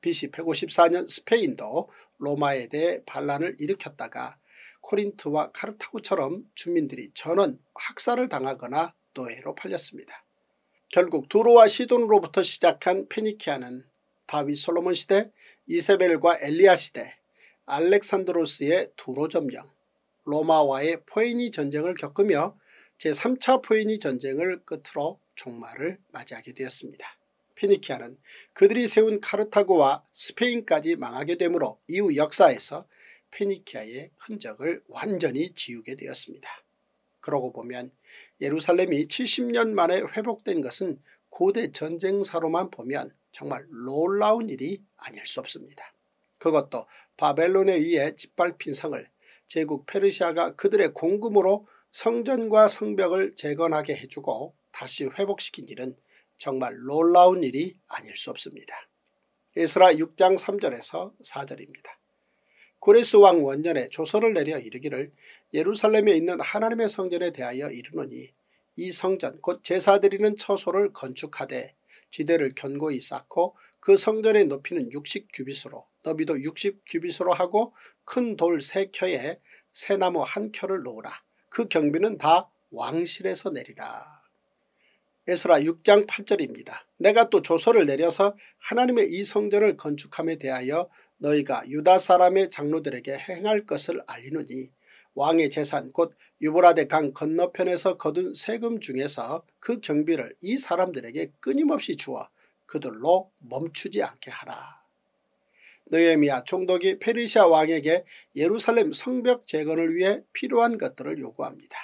BC 154년 스페인도 로마에 대해 반란을 일으켰다가 코린트와 카르타고처럼 주민들이 전원 학살을 당하거나 노예로 팔렸습니다. 결국 두로와 시돈으로부터 시작한 페니키아는 다윗 솔로몬 시대, 이세벨과 엘리야 시대, 알렉산드로스의 두로 점령, 로마와의 포에니 전쟁을 겪으며 제3차 포에니 전쟁을 끝으로 종말을 맞이하게 되었습니다. 페니키아는 그들이 세운 카르타고와 스페인까지 망하게 되므로 이후 역사에서 페니키아의 흔적을 완전히 지우게 되었습니다. 그러고 보면 예루살렘이 70년 만에 회복된 것은 고대 전쟁사로만 보면 정말 놀라운 일이 아닐 수 없습니다. 그것도 바벨론에 의해 짓밟힌 성을 제국 페르시아가 그들의 공금으로 성전과 성벽을 재건하게 해주고 다시 회복시킨 일은 정말 놀라운 일이 아닐 수 없습니다. 에스라 6장 3절에서 4절입니다. 고레스 왕 원년에 조서를 내려 이르기를 예루살렘에 있는 하나님의 성전에 대하여 이르노니 이 성전 곧 제사드리는 처소를 건축하되 지대를 견고히 쌓고 그 성전의 높이는 60규빗으로 너비도 60규빗으로 하고 큰돌 3켜에 새나무 한 켜를 놓으라. 그 경비는 다 왕실에서 내리라. 에스라 6장 8절입니다. 내가 또 조서를 내려서 하나님의 이 성전을 건축함에 대하여 너희가 유다 사람의 장로들에게 행할 것을 알리노니 왕의 재산 곧 유보라데 강 건너편에서 거둔 세금 중에서 그 경비를 이 사람들에게 끊임없이 주어 그들로 멈추지 않게 하라. 느헤미야 총독이 페르시아 왕에게 예루살렘 성벽 재건을 위해 필요한 것들을 요구합니다.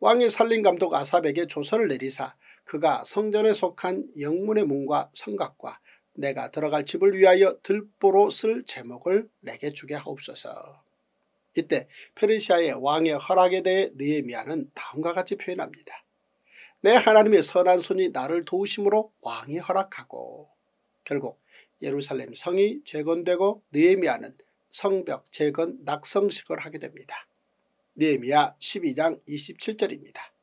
왕의 살림 감독 아삽에게 조서를 내리사 그가 성전에 속한 영문의 문과 성곽과 내가 들어갈 집을 위하여 들보로 쓸 제목을 내게 주게 하옵소서. 이때 페르시아의 왕의 허락에 대해 느헤미야는 다음과 같이 표현합니다. 내 하나님의 선한 손이 나를 도우심으로 왕이 허락하고 결국 예루살렘 성이 재건되고 느헤미야는 성벽 재건 낙성식을 하게 됩니다. 느헤미야 12장 27절입니다.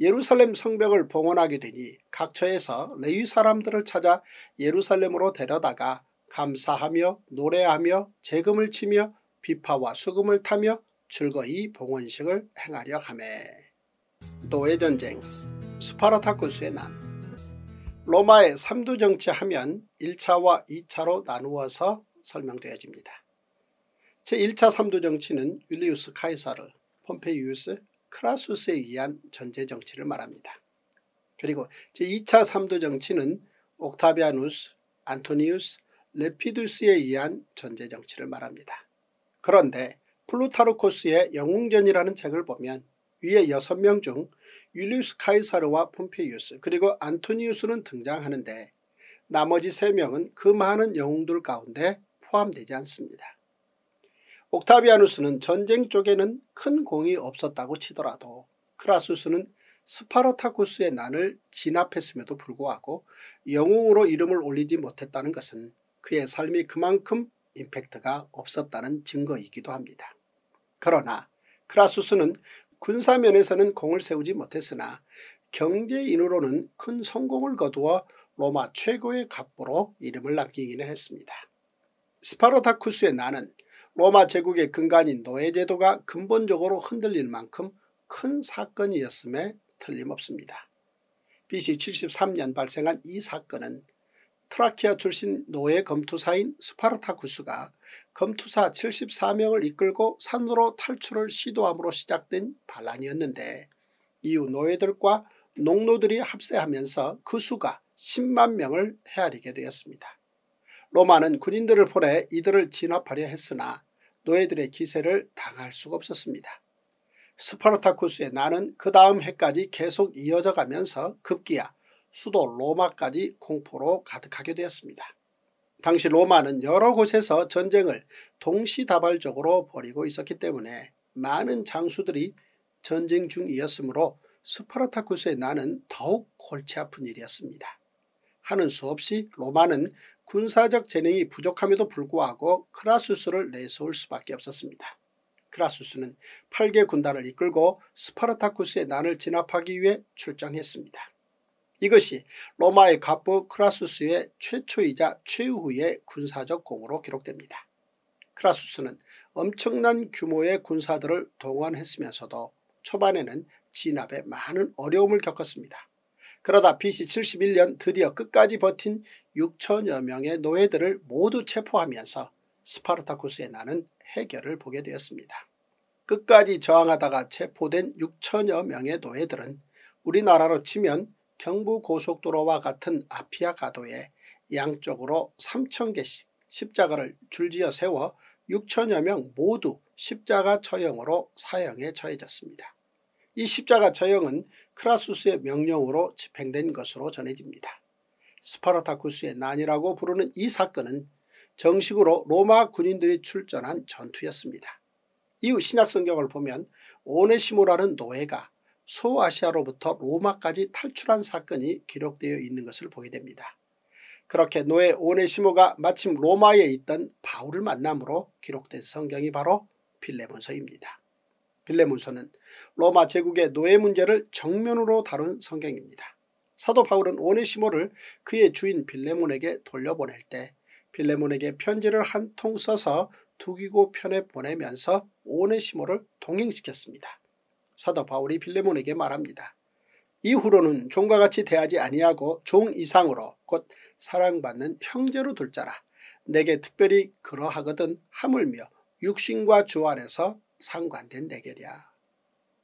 예루살렘 성벽을 봉헌하게 되니 각 처에서 레위 사람들을 찾아 예루살렘으로 데려다가 감사하며 노래하며 재금을 치며 비파와 수금을 타며 즐거이 봉헌식을 행하려 하매 노예전쟁 스파르타쿠스의 난 로마의 삼두정치하면 1차와 2차로 나누어서 설명되어집니다. 제1차 삼두정치는 율리우스 카이사르, 폼페이우스, 크라수스에 의한 전제정치를 말합니다. 그리고 제2차 삼두정치는 옥타비아누스, 안토니우스, 레피두스에 의한 전제정치를 말합니다. 그런데 플루타르코스의 영웅전이라는 책을 보면 위에 6명 중 율리우스 카이사르와 폼페이우스 그리고 안토니우스는 등장하는데 나머지 3명은 그 많은 영웅들 가운데 포함되지 않습니다. 옥타비아누스는 전쟁 쪽에는 큰 공이 없었다고 치더라도 크라수스는 스파르타쿠스의 난을 진압했음에도 불구하고 영웅으로 이름을 올리지 못했다는 것은 그의 삶이 그만큼 임팩트가 없었다는 증거이기도 합니다. 그러나 크라수스는 군사면에서는 공을 세우지 못했으나 경제인으로는 큰 성공을 거두어 로마 최고의 갑부로 이름을 남기기는 했습니다. 스파르타쿠스의 난은 로마 제국의 근간인 노예제도가 근본적으로 흔들릴 만큼 큰 사건이었음에 틀림없습니다. BC 73년 발생한 이 사건은 트라키아 출신 노예 검투사인 스파르타쿠스가 검투사 74명을 이끌고 산으로 탈출을 시도함으로 시작된 반란이었는데 이후 노예들과 농노들이 합세하면서 그 수가 10만 명을 헤아리게 되었습니다. 로마는 군인들을 보내 이들을 진압하려 했으나 노예들의 기세를 당할 수가 없었습니다. 스파르타쿠스의 난은 그 다음 해까지 계속 이어져 가면서 급기야 수도 로마까지 공포로 가득하게 되었습니다. 당시 로마는 여러 곳에서 전쟁을 동시다발적으로 벌이고 있었기 때문에 많은 장수들이 전쟁 중이었으므로 스파르타쿠스의 난은 더욱 골치 아픈 일이었습니다. 하는 수 없이 로마는 군사적 재능이 부족함에도 불구하고 크라수스를 내세울 수밖에 없었습니다. 크라수스는 8개 군단을 이끌고 스파르타쿠스의 난을 진압하기 위해 출정했습니다. 이것이 로마의 갑부 크라수스의 최초이자 최후의 군사적 공으로 기록됩니다. 크라수스는 엄청난 규모의 군사들을 동원했으면서도 초반에는 진압에 많은 어려움을 겪었습니다. 그러다 BC 71년 드디어 끝까지 버틴 6천여 명의 노예들을 모두 체포하면서 스파르타쿠스의 나는 해결을 보게 되었습니다. 끝까지 저항하다가 체포된 6천여 명의 노예들은 우리나라로 치면 경부고속도로와 같은 아피아 가도에 양쪽으로 3천개씩 십자가를 줄지어 세워 6천여 명 모두 십자가 처형으로 사형에 처해졌습니다. 이 십자가 처형은 크라수스의 명령으로 집행된 것으로 전해집니다. 스파르타쿠스의 난이라고 부르는 이 사건은 정식으로 로마 군인들이 출전한 전투였습니다. 이후 신약성경을 보면 오네시모라는 노예가 소아시아로부터 로마까지 탈출한 사건이 기록되어 있는 것을 보게 됩니다. 그렇게 노예 오네시모가 마침 로마에 있던 바울을 만남으로 기록된 성경이 바로 빌레몬서입니다. 빌레몬서는 로마 제국의 노예 문제를 정면으로 다룬 성경입니다. 사도 바울은 오네시모를 그의 주인 빌레몬에게 돌려보낼 때 빌레몬에게 편지를 한 통 써서 두기고 편에 보내면서 오네시모를 동행시켰습니다. 사도 바울이 빌레몬에게 말합니다. 이후로는 종과 같이 대하지 아니하고 종 이상으로 곧 사랑받는 형제로 둘 자라. 내게 특별히 그러하거든 하물며 육신과 주 안에서 상관된 네게랴.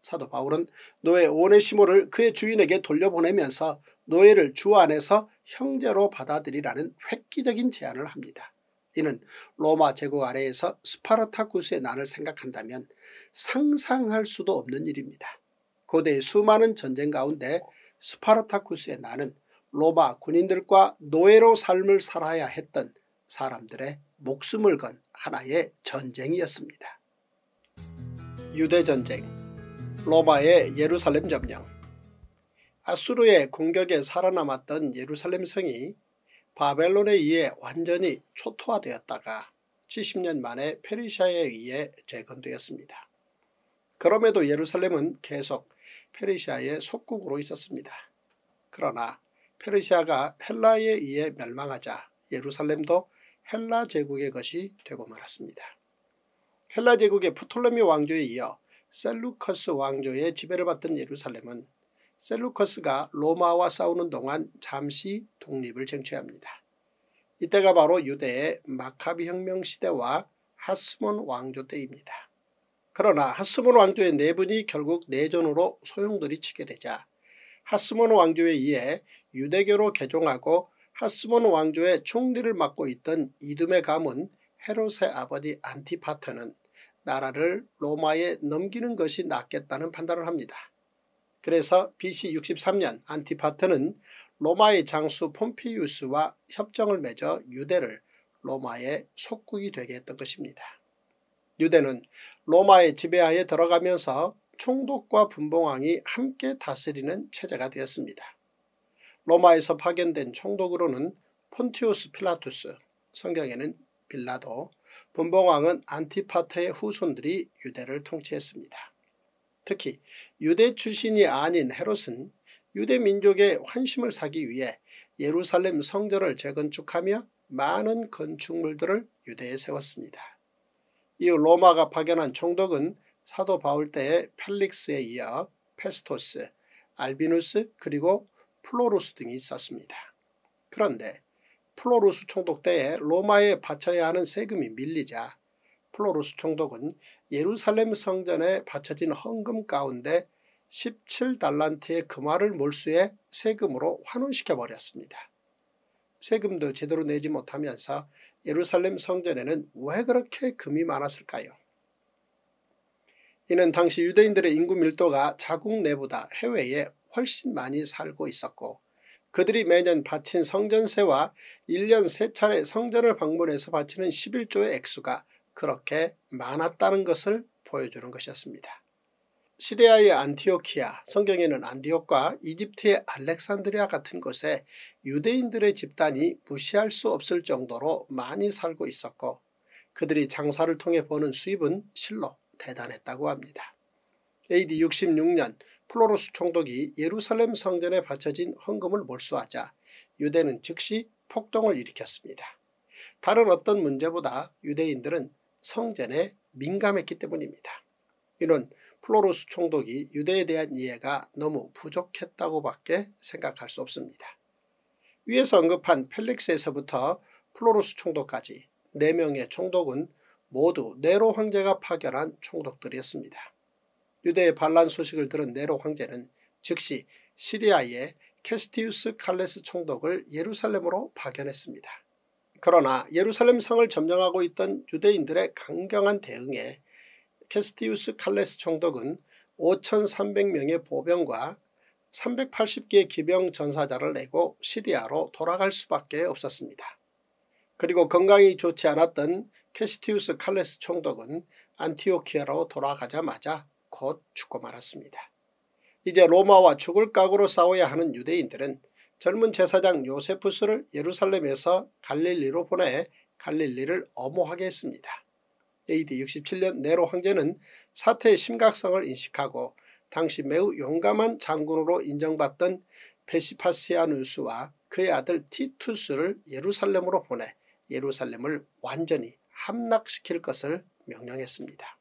사도 바울은 노예 오네시모를 그의 주인에게 돌려보내면서 노예를 주 안에서 형제로 받아들이라는 획기적인 제안을 합니다. 이는 로마 제국 아래에서 스파르타쿠스의 난을 생각한다면 상상할 수도 없는 일입니다. 고대의 수많은 전쟁 가운데 스파르타쿠스의 난은 로마 군인들과 노예로 삶을 살아야 했던 사람들의 목숨을 건 하나의 전쟁이었습니다. 유대전쟁 로마의 예루살렘 점령 아수르의 공격에 살아남았던 예루살렘 성이 바벨론에 의해 완전히 초토화되었다가 70년 만에 페르시아에 의해 재건되었습니다. 그럼에도 예루살렘은 계속 페르시아의 속국으로 있었습니다. 그러나 페르시아가 헬라에 의해 멸망하자 예루살렘도 헬라 제국의 것이 되고 말았습니다. 헬라 제국의 프톨레미 왕조에 이어 셀루커스 왕조의 지배를 받던 예루살렘은 셀루커스가 로마와 싸우는 동안 잠시 독립을 쟁취합니다. 이때가 바로 유대의 마카비 혁명 시대와 하스몬 왕조 때입니다. 그러나 하스몬 왕조의 내분이 결국 내전으로 소용돌이 치게 되자 하스몬 왕조에 의해 유대교로 개종하고 하스몬 왕조의 총리를 맡고 있던 이둠의 가문 헤롯의 아버지 안티파트는 나라를 로마에 넘기는 것이 낫겠다는 판단을 합니다. 그래서 BC 63년 안티파트는 로마의 장수 폼피우스와 협정을 맺어 유대를 로마의 속국이 되게 했던 것입니다. 유대는 로마의 지배하에 들어가면서 총독과 분봉왕이 함께 다스리는 체제가 되었습니다. 로마에서 파견된 총독으로는 폰티오스 필라투스, 성경에는 빌라도, 분봉왕은 안티파트의 후손들이 유대를 통치했습니다. 특히 유대 출신이 아닌 헤롯은 유대 민족의 환심을 사기 위해 예루살렘 성전을 재건축하며 많은 건축물들을 유대에 세웠습니다. 이후 로마가 파견한 총독은 사도 바울 때의 펠릭스에 이어 페스투스, 알비누스 그리고 플로루스 등이 있었습니다. 그런데 플로루스 총독 때에 로마에 바쳐야 하는 세금이 밀리자 플로루스 총독은 예루살렘 성전에 바쳐진 헌금 가운데 17달란트의 금화를 몰수해 세금으로 환원시켜버렸습니다. 세금도 제대로 내지 못하면서 예루살렘 성전에는 왜 그렇게 금이 많았을까요? 이는 당시 유대인들의 인구 밀도가 자국 내보다 해외에 훨씬 많이 살고 있었고 그들이 매년 바친 성전세와 1년 3차례 성전을 방문해서 바치는 11조의 액수가 그렇게 많았다는 것을 보여주는 것이었습니다. 시리아의 안티오키아, 성경에는 안디옥과 이집트의 알렉산드리아 같은 곳에 유대인들의 집단이 무시할 수 없을 정도로 많이 살고 있었고 그들이 장사를 통해 버는 수입은 실로 대단했다고 합니다. AD 66년 플로루스 총독이 예루살렘 성전에 바쳐진 헌금을 몰수하자 유대는 즉시 폭동을 일으켰습니다. 다른 어떤 문제보다 유대인들은 성전에 민감했기 때문입니다. 이는 플로루스 총독이 유대에 대한 이해가 너무 부족했다고 밖에 생각할 수 없습니다. 위에서 언급한 펠릭스에서부터 플로루스 총독까지 4명의 총독은 모두 네로 황제가 파견한 총독들이었습니다. 유대의 반란 소식을 들은 네로 황제는 즉시 시리아의 캐스티우스 칼레스 총독을 예루살렘으로 파견했습니다. 그러나 예루살렘 성을 점령하고 있던 유대인들의 강경한 대응에 캐스티우스 칼레스 총독은 5300명의 보병과 380개의 기병 전사자를 내고 시리아로 돌아갈 수밖에 없었습니다. 그리고 건강이 좋지 않았던 캐시티우스 칼레스 총독은 안티오키아로 돌아가자마자 곧 죽고 말았습니다. 이제 로마와 죽을 각오로 싸워야 하는 유대인들은 젊은 제사장 요세푸스를 예루살렘에서 갈릴리로 보내 갈릴리를 엄호하게 했습니다. AD 67년 네로 황제는 사태의 심각성을 인식하고 당시 매우 용감한 장군으로 인정받던 베시파시아누스와 그의 아들 티투스를 예루살렘으로 보내 예루살렘을 완전히 함락시킬 것을 명령했습니다.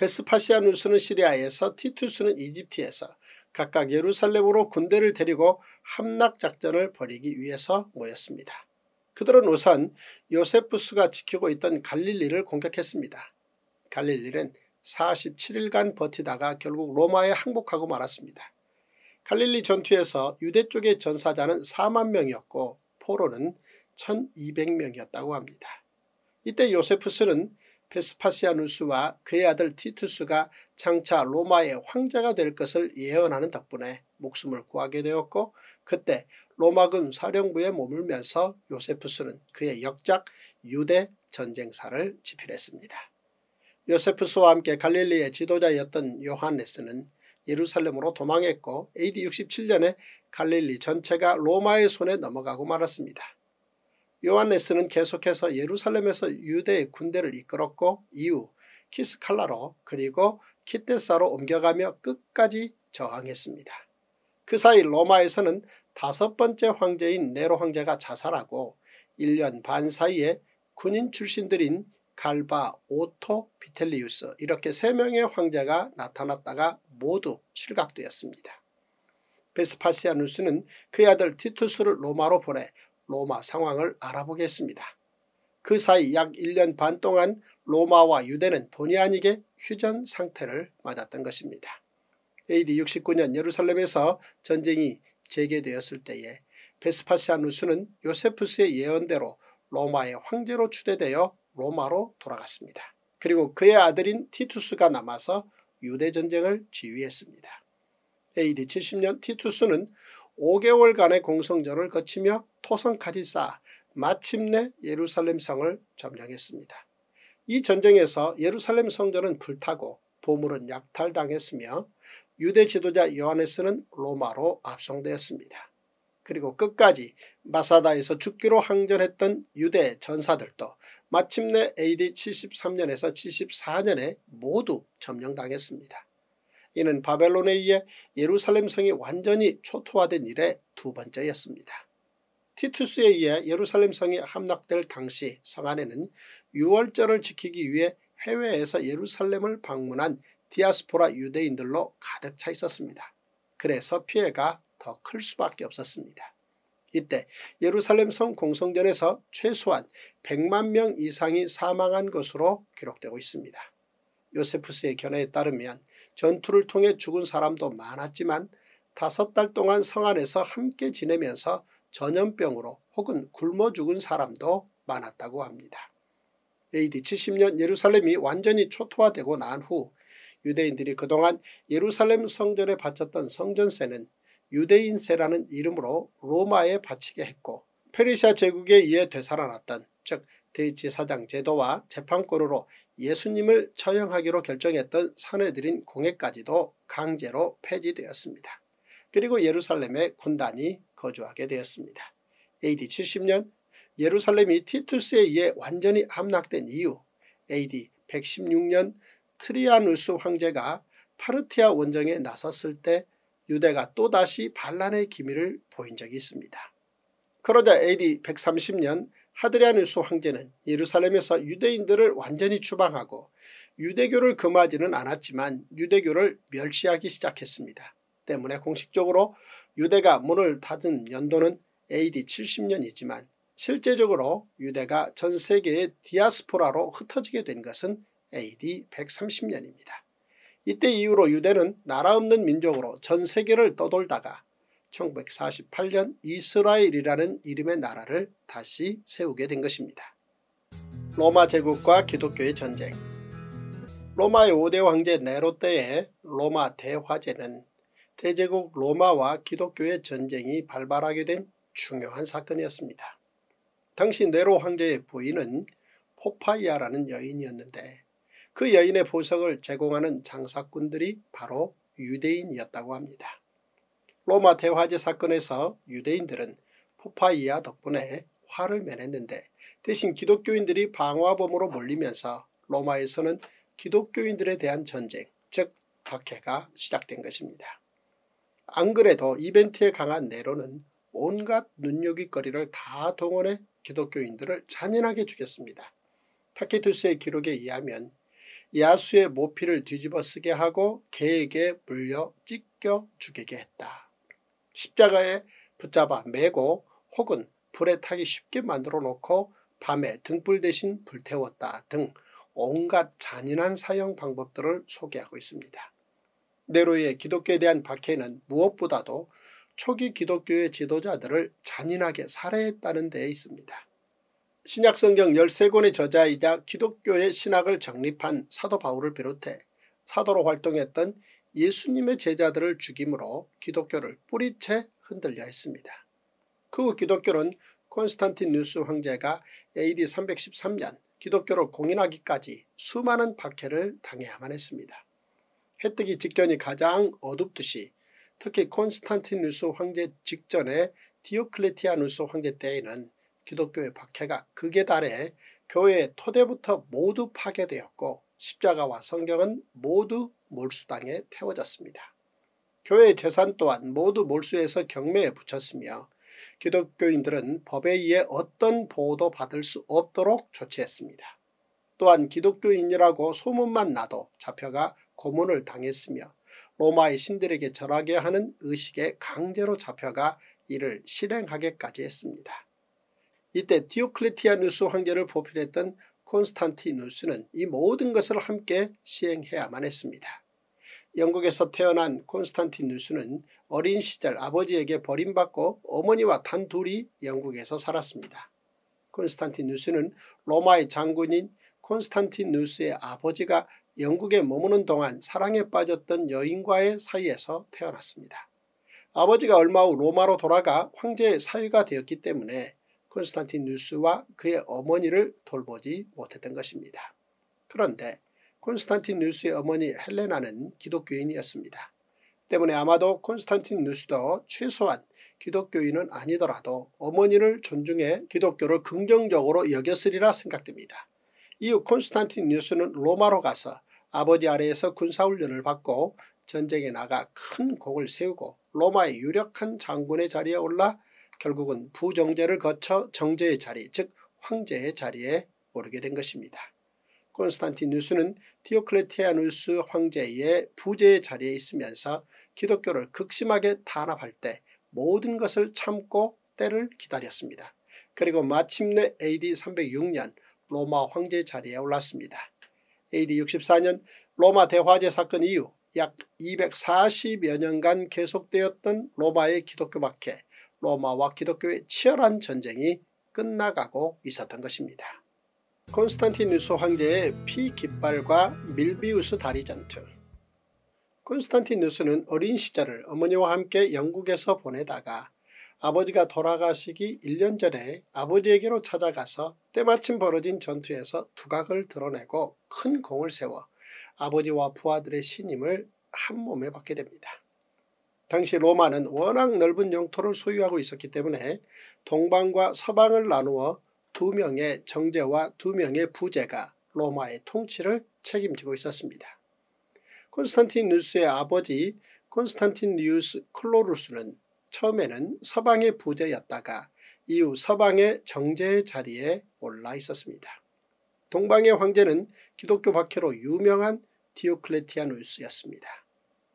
베스파시아누스는 시리아에서 티투스는 이집트에서 각각 예루살렘으로 군대를 데리고 함락작전을 벌이기 위해서 모였습니다. 그들은 우선 요세푸스가 지키고 있던 갈릴리를 공격했습니다. 갈릴리는 47일간 버티다가 결국 로마에 항복하고 말았습니다. 갈릴리 전투에서 유대 쪽의 전사자는 4만 명이었고 포로는 1200명이었다고 합니다. 이때 요세푸스는 베스파시아누스와 그의 아들 티투스가 장차 로마의 황제가 될 것을 예언하는 덕분에 목숨을 구하게 되었고 그때 로마군 사령부에 머물면서 요세푸스는 그의 역작 유대 전쟁사를 집필했습니다. 요세푸스와 함께 갈릴리의 지도자였던 요한네스는 예루살렘으로 도망했고 AD 67년에 갈릴리 전체가 로마의 손에 넘어가고 말았습니다. 요한네스는 계속해서 예루살렘에서 유대의 군대를 이끌었고 이후 기스칼라로 그리고 키테사로 옮겨가며 끝까지 저항했습니다. 그 사이 로마에서는 다섯 번째 황제인 네로 황제가 자살하고 1년 반 사이에 군인 출신들인 갈바, 오토, 비텔리우스 이렇게 세 명의 황제가 나타났다가 모두 실각되었습니다. 베스파시아누스는 그의 아들 티투스를 로마로 보내 로마 상황을 알아보게 했습니다. 그 사이 약 1년 반 동안 로마와 유대는 본의 아니게 휴전 상태를 맞았던 것입니다. AD 69년 예루살렘에서 전쟁이 재개되었을 때에 베스파시아누스는 요세푸스의 예언대로 로마의 황제로 추대되어 로마로 돌아갔습니다. 그리고 그의 아들인 티투스가 남아서 유대전쟁을 지휘했습니다. AD 70년 티투스는 5개월간의 공성전을 거치며 토성까지 쌓아 마침내 예루살렘 성을 점령했습니다. 이 전쟁에서 예루살렘 성전은 불타고 보물은 약탈당했으며 유대 지도자 요하네스는 로마로 압송되었습니다. 그리고 끝까지 마사다에서 죽기로 항전했던 유대 전사들도 마침내 AD 73년에서 74년에 모두 점령당했습니다. 이는 바벨론에 의해 예루살렘 성이 완전히 초토화된 일의 두 번째였습니다. 티투스에 의해 예루살렘 성이 함락될 당시 성 안에는 유월절을 지키기 위해 해외에서 예루살렘을 방문한 디아스포라 유대인들로 가득 차 있었습니다. 그래서 피해가 더 클 수밖에 없었습니다. 이때 예루살렘 성 공성전에서 최소한 100만 명 이상이 사망한 것으로 기록되고 있습니다. 요세푸스의 견해에 따르면 전투를 통해 죽은 사람도 많았지만 다섯 달 동안 성 안에서 함께 지내면서 전염병으로 혹은 굶어 죽은 사람도 많았다고 합니다. AD 70년 예루살렘이 완전히 초토화되고 난 후 유대인들이 그동안 예루살렘 성전에 바쳤던 성전세는 유대인세라는 이름으로 로마에 바치게 했고 페르시아 제국에 의해 되살아났던 즉 대지사장 제도와 재판권으로 예수님을 처형하기로 결정했던 사내들인 공회까지도 강제로 폐지되었습니다. 그리고 예루살렘에 군단이 거주하게 되었습니다. AD 70년 예루살렘이 티투스에 의해 완전히 함락된 이후 AD 116년 트라야누스 황제가 파르티아 원정에 나섰을 때 유대가 또다시 반란의 기미를 보인 적이 있습니다. 그러자 AD 130년 하드리아누스 황제는 예루살렘에서 유대인들을 완전히 추방하고 유대교를 금하지는 않았지만 유대교를 멸시하기 시작했습니다. 때문에 공식적으로 유대가 문을 닫은 연도는 AD 70년이지만 실제적으로 유대가 전 세계의 디아스포라로 흩어지게 된 것은 AD 130년입니다. 이때 이후로 유대는 나라 없는 민족으로 전 세계를 떠돌다가 1948년 이스라엘이라는 이름의 나라를 다시 세우게 된 것입니다. 로마 제국과 기독교의 전쟁 로마의 5대 황제 네로 때의 로마 대화제는 대제국 로마와 기독교의 전쟁이 발발하게 된 중요한 사건이었습니다. 당시 네로 황제의 부인은 포파이아라는 여인이었는데 그 여인의 보석을 제공하는 장사꾼들이 바로 유대인이었다고 합니다. 로마 대화제 사건에서 유대인들은 포파이아 덕분에 화를 면했는데 대신 기독교인들이 방화범으로 몰리면서 로마에서는 기독교인들에 대한 전쟁 즉 박해가 시작된 것입니다. 안 그래도 이벤트에 강한 네로는 온갖 눈요깃거리를 다 동원해 기독교인들을 잔인하게 죽였습니다. 타케투스의 기록에 의하면 야수의 모피를 뒤집어 쓰게 하고 개에게 물려 찢겨 죽이게 했다. 십자가에 붙잡아 매고 혹은 불에 타기 쉽게 만들어 놓고 밤에 등불 대신 불태웠다 등 온갖 잔인한 사형 방법들을 소개하고 있습니다. 네로의 기독교에 대한 박해는 무엇보다도 초기 기독교의 지도자들을 잔인하게 살해했다는 데에 있습니다. 신약성경 13권의 저자이자 기독교의 신학을 정립한 사도 바울을 비롯해 사도로 활동했던 예수님의 제자들을 죽임으로 기독교를 뿌리채 흔들려 했습니다. 그 기독교는 콘스탄티누스 황제가 AD 313년 기독교를 공인하기까지 수많은 박해를 당해야만 했습니다. 해뜨기 직전이 가장 어둡듯이 특히 콘스탄티누스 황제 직전의 디오클레티아누스 황제 때에는 기독교의 박해가 극에 달해 교회의 토대부터 모두 파괴되었고 십자가와 성경은 모두 몰수당해 태워졌습니다. 교회의 재산 또한 모두 몰수해서 경매에 붙였으며 기독교인들은 법에 의해 어떤 보호도 받을 수 없도록 조치했습니다. 또한 기독교인이라고 소문만 나도 잡혀가 고문을 당했으며 로마의 신들에게 절하게 하는 의식에 강제로 잡혀가 이를 실행하게까지 했습니다. 이때 디오클레티아누스 황제를 보필했던 콘스탄티누스는 이 모든 것을 함께 시행해야만 했습니다. 영국에서 태어난 콘스탄티누스는 어린 시절 아버지에게 버림받고 어머니와 단둘이 영국에서 살았습니다. 콘스탄티누스는 로마의 장군인 콘스탄티누스의 아버지가 영국에 머무는 동안 사랑에 빠졌던 여인과의 사이에서 태어났습니다. 아버지가 얼마 후 로마로 돌아가 황제의 사위가 되었기 때문에 콘스탄티누스와 그의 어머니를 돌보지 못했던 것입니다. 그런데 콘스탄티누스의 어머니 헬레나는 기독교인이었습니다. 때문에 아마도 콘스탄티누스도 최소한 기독교인은 아니더라도 어머니를 존중해 기독교를 긍정적으로 여겼으리라 생각됩니다. 이후 콘스탄티누스는 로마로 가서 아버지 아래에서 군사훈련을 받고 전쟁에 나가 큰 공을 세우고 로마의 유력한 장군의 자리에 올라 결국은 부정제를 거쳐 정제의 자리 즉 황제의 자리에 오르게 된 것입니다. 콘스탄티누스는 디오클레티아누스 황제의 부제의 자리에 있으면서 기독교를 극심하게 탄압할 때 모든 것을 참고 때를 기다렸습니다. 그리고 마침내 AD 306년 로마 황제 자리에 올랐습니다. AD 64년 로마 대화제 사건 이후 약 240여 년간 계속되었던 로마의 기독교 박해 로마와 기독교의 치열한 전쟁이 끝나가고 있었던 것입니다. 콘스탄티누스 황제의 피 깃발과 밀비우스 다리 전투 콘스탄티누스는 어린 시절을 어머니와 함께 영국에서 보내다가 아버지가 돌아가시기 1년 전에 아버지에게로 찾아가서 때마침 벌어진 전투에서 두각을 드러내고 큰 공을 세워 아버지와 부하들의 신임을 한몸에 받게 됩니다. 당시 로마는 워낙 넓은 영토를 소유하고 있었기 때문에 동방과 서방을 나누어 두 명의 정제와 두 명의 부제가 로마의 통치를 책임지고 있었습니다. 콘스탄티누스의 아버지 콘스탄티니우스 클로루스는 처음에는 서방의 부제였다가 이후 서방의 정제의 자리에 올라 있었습니다. 동방의 황제는 기독교 박해로 유명한 디오클레티아누스였습니다.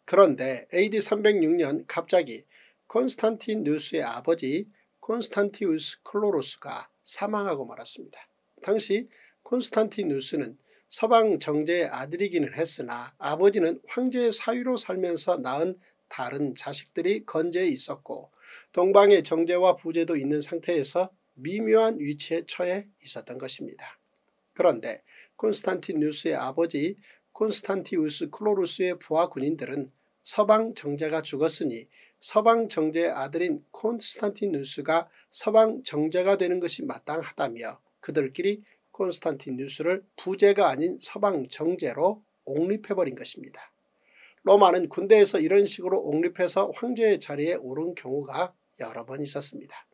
그런데 AD 306년 갑자기 콘스탄티누스의 아버지 콘스탄티우스 클로로스가 사망하고 말았습니다. 당시 콘스탄티누스는 서방 정제의 아들이기는 했으나 아버지는 황제의 사위로 살면서 낳은 다른 자식들이 건재에 있었고 동방의 정제와 부제도 있는 상태에서 미묘한 위치에 처해 있었던 것입니다. 그런데 콘스탄티누스의 아버지 콘스탄티우스 클로루스의 부하 군인들은 서방 정제가 죽었으니 서방 정제의 아들인 콘스탄티누스가 서방 정제가 되는 것이 마땅하다며 그들끼리 콘스탄티누스를 부제가 아닌 서방 정제로 옹립해버린 것입니다. 로마는 군대에서 이런 식으로 옹립해서 황제의 자리에 오른 경우가 여러 번 있었습니다.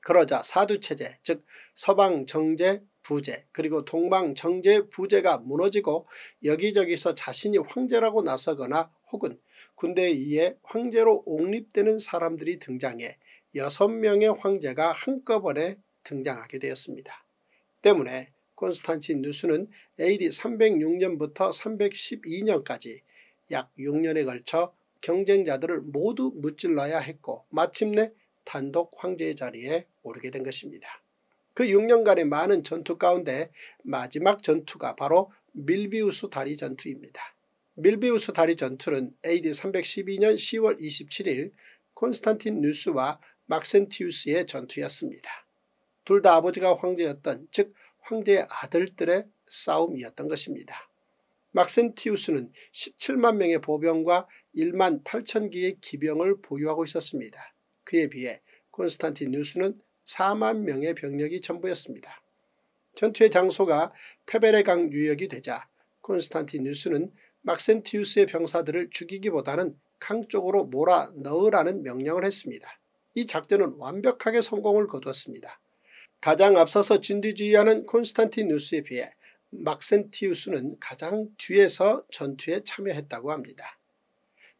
그러자 사두체제 즉 서방 정제 부제 그리고 동방 정제 부제가 무너지고 여기저기서 자신이 황제라고 나서거나 혹은 군대에 의해 황제로 옹립되는 사람들이 등장해 6명의 황제가 한꺼번에 등장하게 되었습니다. 때문에 콘스탄틴 누스는 AD 306년부터 312년까지 약 6년에 걸쳐 경쟁자들을 모두 무찔러야 했고 마침내 단독 황제의 자리에 오르게 된 것입니다. 그 6년간의 많은 전투 가운데 마지막 전투가 바로 밀비우스 다리 전투입니다. 밀비우스 다리 전투는 AD 312년 10월 27일 콘스탄틴 누스와 막센티우스의 전투였습니다. 둘 다 아버지가 황제였던 즉 황제의 아들들의 싸움이었던 것입니다. 막센티우스는 17만 명의 보병과 1만 8천 기의 기병을 보유하고 있었습니다. 그에 비해 콘스탄티누스는 4만 명의 병력이 전부였습니다. 전투의 장소가 테베레강 유역이 되자 콘스탄티누스는 막센티우스의 병사들을 죽이기보다는 강 쪽으로 몰아 넣으라는 명령을 했습니다. 이 작전은 완벽하게 성공을 거두었습니다. 가장 앞서서 진두지휘하는 콘스탄티누스에 비해 막센티우스는 가장 뒤에서 전투에 참여했다고 합니다.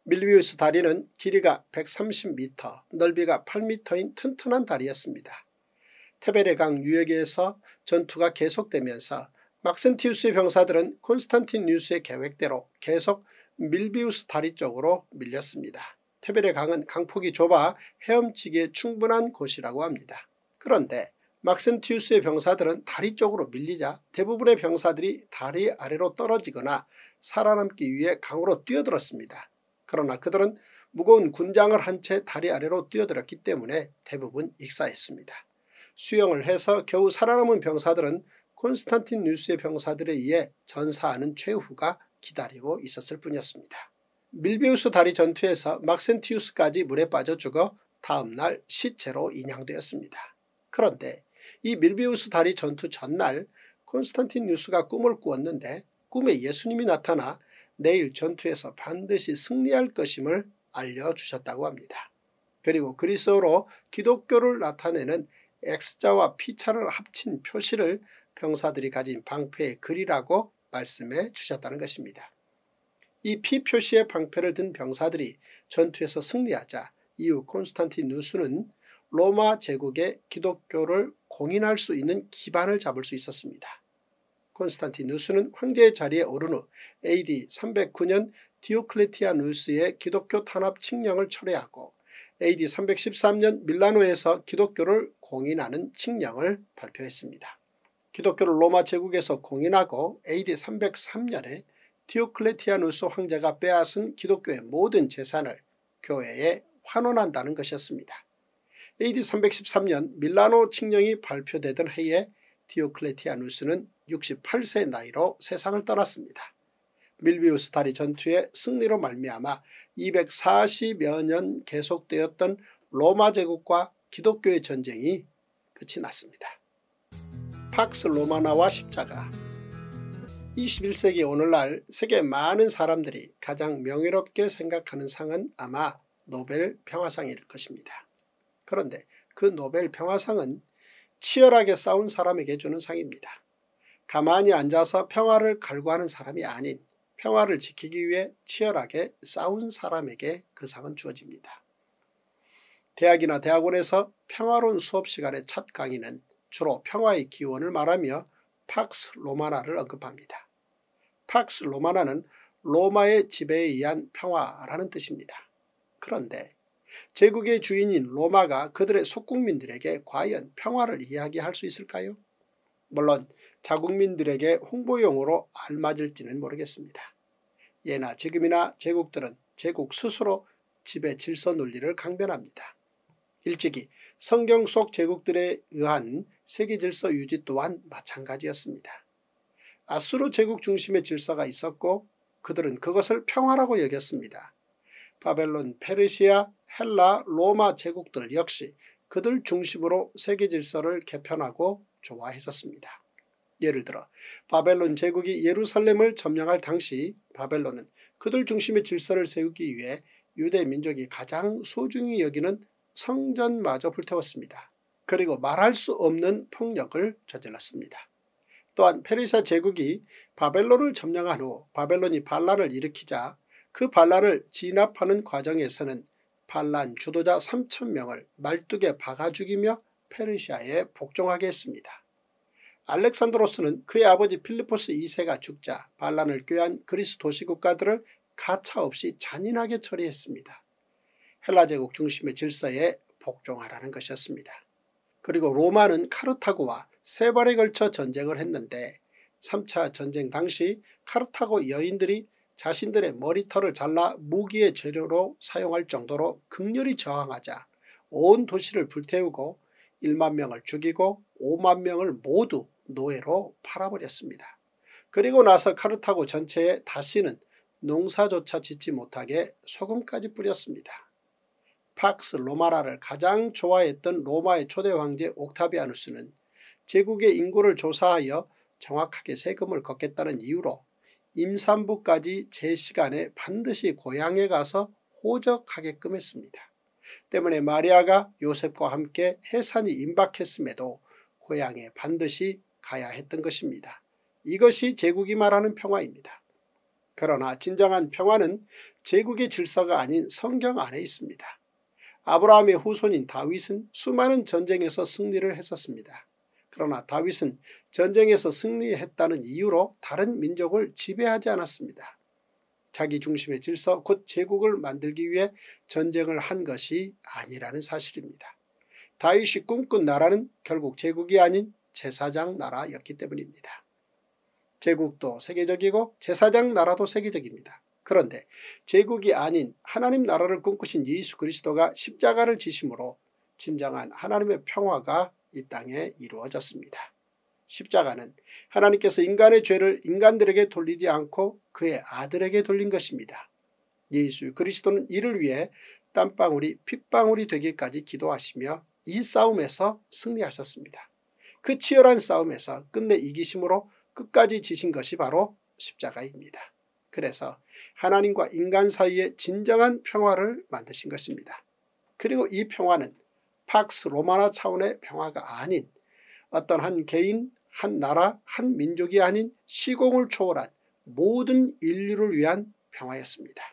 밀비우스 다리는 길이가 130m, 넓이가 8m인 튼튼한 다리였습니다. 테베레강 유역에서 전투가 계속되면서 막센티우스의 병사들은 콘스탄티뉴스의 계획대로 계속 밀비우스 다리 쪽으로 밀렸습니다. 테베레강은 강폭이 좁아 헤엄치기에 충분한 곳이라고 합니다. 그런데 막센티우스의 병사들은 다리 쪽으로 밀리자 대부분의 병사들이 다리 아래로 떨어지거나 살아남기 위해 강으로 뛰어들었습니다. 그러나 그들은 무거운 군장을 한 채 다리 아래로 뛰어들었기 때문에 대부분 익사했습니다. 수영을 해서 겨우 살아남은 병사들은 콘스탄틴 뉴스의 병사들에 의해 전사하는 최후가 기다리고 있었을 뿐이었습니다. 밀비우스 다리 전투에서 막센티우스까지 물에 빠져 죽어 다음날 시체로 인양되었습니다. 그런데 이 밀비우스 다리 전투 전날 콘스탄틴 뉴스가 꿈을 꾸었는데 꿈에 예수님이 나타나 내일 전투에서 반드시 승리할 것임을 알려주셨다고 합니다. 그리고 그리스어로 기독교를 나타내는 X자와 P자를 합친 표시를 병사들이 가진 방패에 그리라고 말씀해 주셨다는 것입니다. 이 P 표시의 방패를 든 병사들이 전투에서 승리하자 이후 콘스탄티누스는 로마 제국의 기독교를 공인할 수 있는 기반을 잡을 수 있었습니다. 콘스탄티누스는 황제의 자리에 오른 후 AD 309년 디오클레티아누스의 기독교 탄압 칙령을 철회하고 AD 313년 밀라노에서 기독교를 공인하는 칙령을 발표했습니다. 기독교를 로마 제국에서 공인하고 AD 303년에 디오클레티아누스 황제가 빼앗은 기독교의 모든 재산을 교회에 환원한다는 것이었습니다. AD 313년 밀라노 칙령이 발표되던 해에 디오클레티아누스는 68세 나이로 세상을 떠났습니다. 밀비우스 다리 전투의 승리로 말미암아 240여 년 계속되었던 로마 제국과 기독교의 전쟁이 끝이 났습니다. 팍스 로마나와 십자가 21세기 오늘날 세계 많은 사람들이 가장 명예롭게 생각하는 상은 아마 노벨 평화상일 것입니다. 그런데 그 노벨 평화상은 치열하게 싸운 사람에게 주는 상입니다. 가만히 앉아서 평화를 갈구하는 사람이 아닌 평화를 지키기 위해 치열하게 싸운 사람에게 그 상은 주어집니다. 대학이나 대학원에서 평화로운 수업 시간의 첫 강의는 주로 평화의 기원을 말하며 팍스 로마나를 언급합니다. 팍스 로마나는 로마의 지배에 의한 평화라는 뜻입니다. 그런데 제국의 주인인 로마가 그들의 속국민들에게 과연 평화를 이야기할 수 있을까요? 물론 자국민들에게 홍보용으로 알맞을지는 모르겠습니다. 예나 지금이나 제국들은 제국 스스로 지배 질서 논리를 강변합니다. 일찍이 성경 속 제국들에 의한 세계 질서 유지 또한 마찬가지였습니다. 아수르 제국 중심의 질서가 있었고 그들은 그것을 평화라고 여겼습니다. 바벨론, 페르시아, 헬라, 로마 제국들 역시 그들 중심으로 세계 질서를 개편하고 조화했었습니다. 예를 들어 바벨론 제국이 예루살렘을 점령할 당시 바벨론은 그들 중심의 질서를 세우기 위해 유대 민족이 가장 소중히 여기는 성전마저 불태웠습니다. 그리고 말할 수 없는 폭력을 저질렀습니다. 또한 페르시아 제국이 바벨론을 점령한 후 바벨론이 반란을 일으키자 그 반란을 진압하는 과정에서는 반란 주도자 3천명을 말뚝에 박아 죽이며 페르시아에 복종하게 했습니다. 알렉산드로스는 그의 아버지 필리포스 2세가 죽자 반란을 꾀한 그리스 도시국가들을 가차없이 잔인하게 처리했습니다. 헬라 제국 중심의 질서에 복종하라는 것이었습니다. 그리고 로마는 카르타고와 세 번에 걸쳐 전쟁을 했는데 3차 전쟁 당시 카르타고 여인들이 자신들의 머리털을 잘라 무기의 재료로 사용할 정도로 극렬히 저항하자 온 도시를 불태우고 1만 명을 죽이고 5만 명을 모두 노예로 팔아버렸습니다. 그리고 나서 카르타고 전체에 다시는 농사조차 짓지 못하게 소금까지 뿌렸습니다. 팍스 로마라를 가장 좋아했던 로마의 초대 황제 옥타비아누스는 제국의 인구를 조사하여 정확하게 세금을 걷겠다는 이유로 임산부까지 제 시간에 반드시 고향에 가서 호적하게끔 했습니다. 때문에 마리아가 요셉과 함께 해산이 임박했음에도 고향에 반드시 가야 했던 것입니다. 이것이 제국이 말하는 평화입니다. 그러나 진정한 평화는 제국의 질서가 아닌 성경 안에 있습니다. 아브라함의 후손인 다윗은 수많은 전쟁에서 승리를 했었습니다. 그러나 다윗은 전쟁에서 승리했다는 이유로 다른 민족을 지배하지 않았습니다. 자기 중심의 질서 곧 제국을 만들기 위해 전쟁을 한 것이 아니라는 사실입니다. 다윗이 꿈꾼 나라는 결국 제국이 아닌 제사장 나라였기 때문입니다. 제국도 세계적이고 제사장 나라도 세계적입니다. 그런데 제국이 아닌 하나님 나라를 꿈꾸신 예수 그리스도가 십자가를 지심으로 진정한 하나님의 평화가 이 땅에 이루어졌습니다. 십자가는 하나님께서 인간의 죄를 인간들에게 돌리지 않고 그의 아들에게 돌린 것입니다. 예수 그리스도는 이를 위해 땀방울이 핏방울이 되기까지 기도하시며 이 싸움에서 승리하셨습니다. 그 치열한 싸움에서 끝내 이기심으로 끝까지 지신 것이 바로 십자가입니다. 그래서 하나님과 인간 사이에 진정한 평화를 만드신 것입니다. 그리고 이 평화는 팍스 로마나 차원의 평화가 아닌 어떤 한 개인, 한 나라, 한 민족이 아닌 시공을 초월한 모든 인류를 위한 평화였습니다.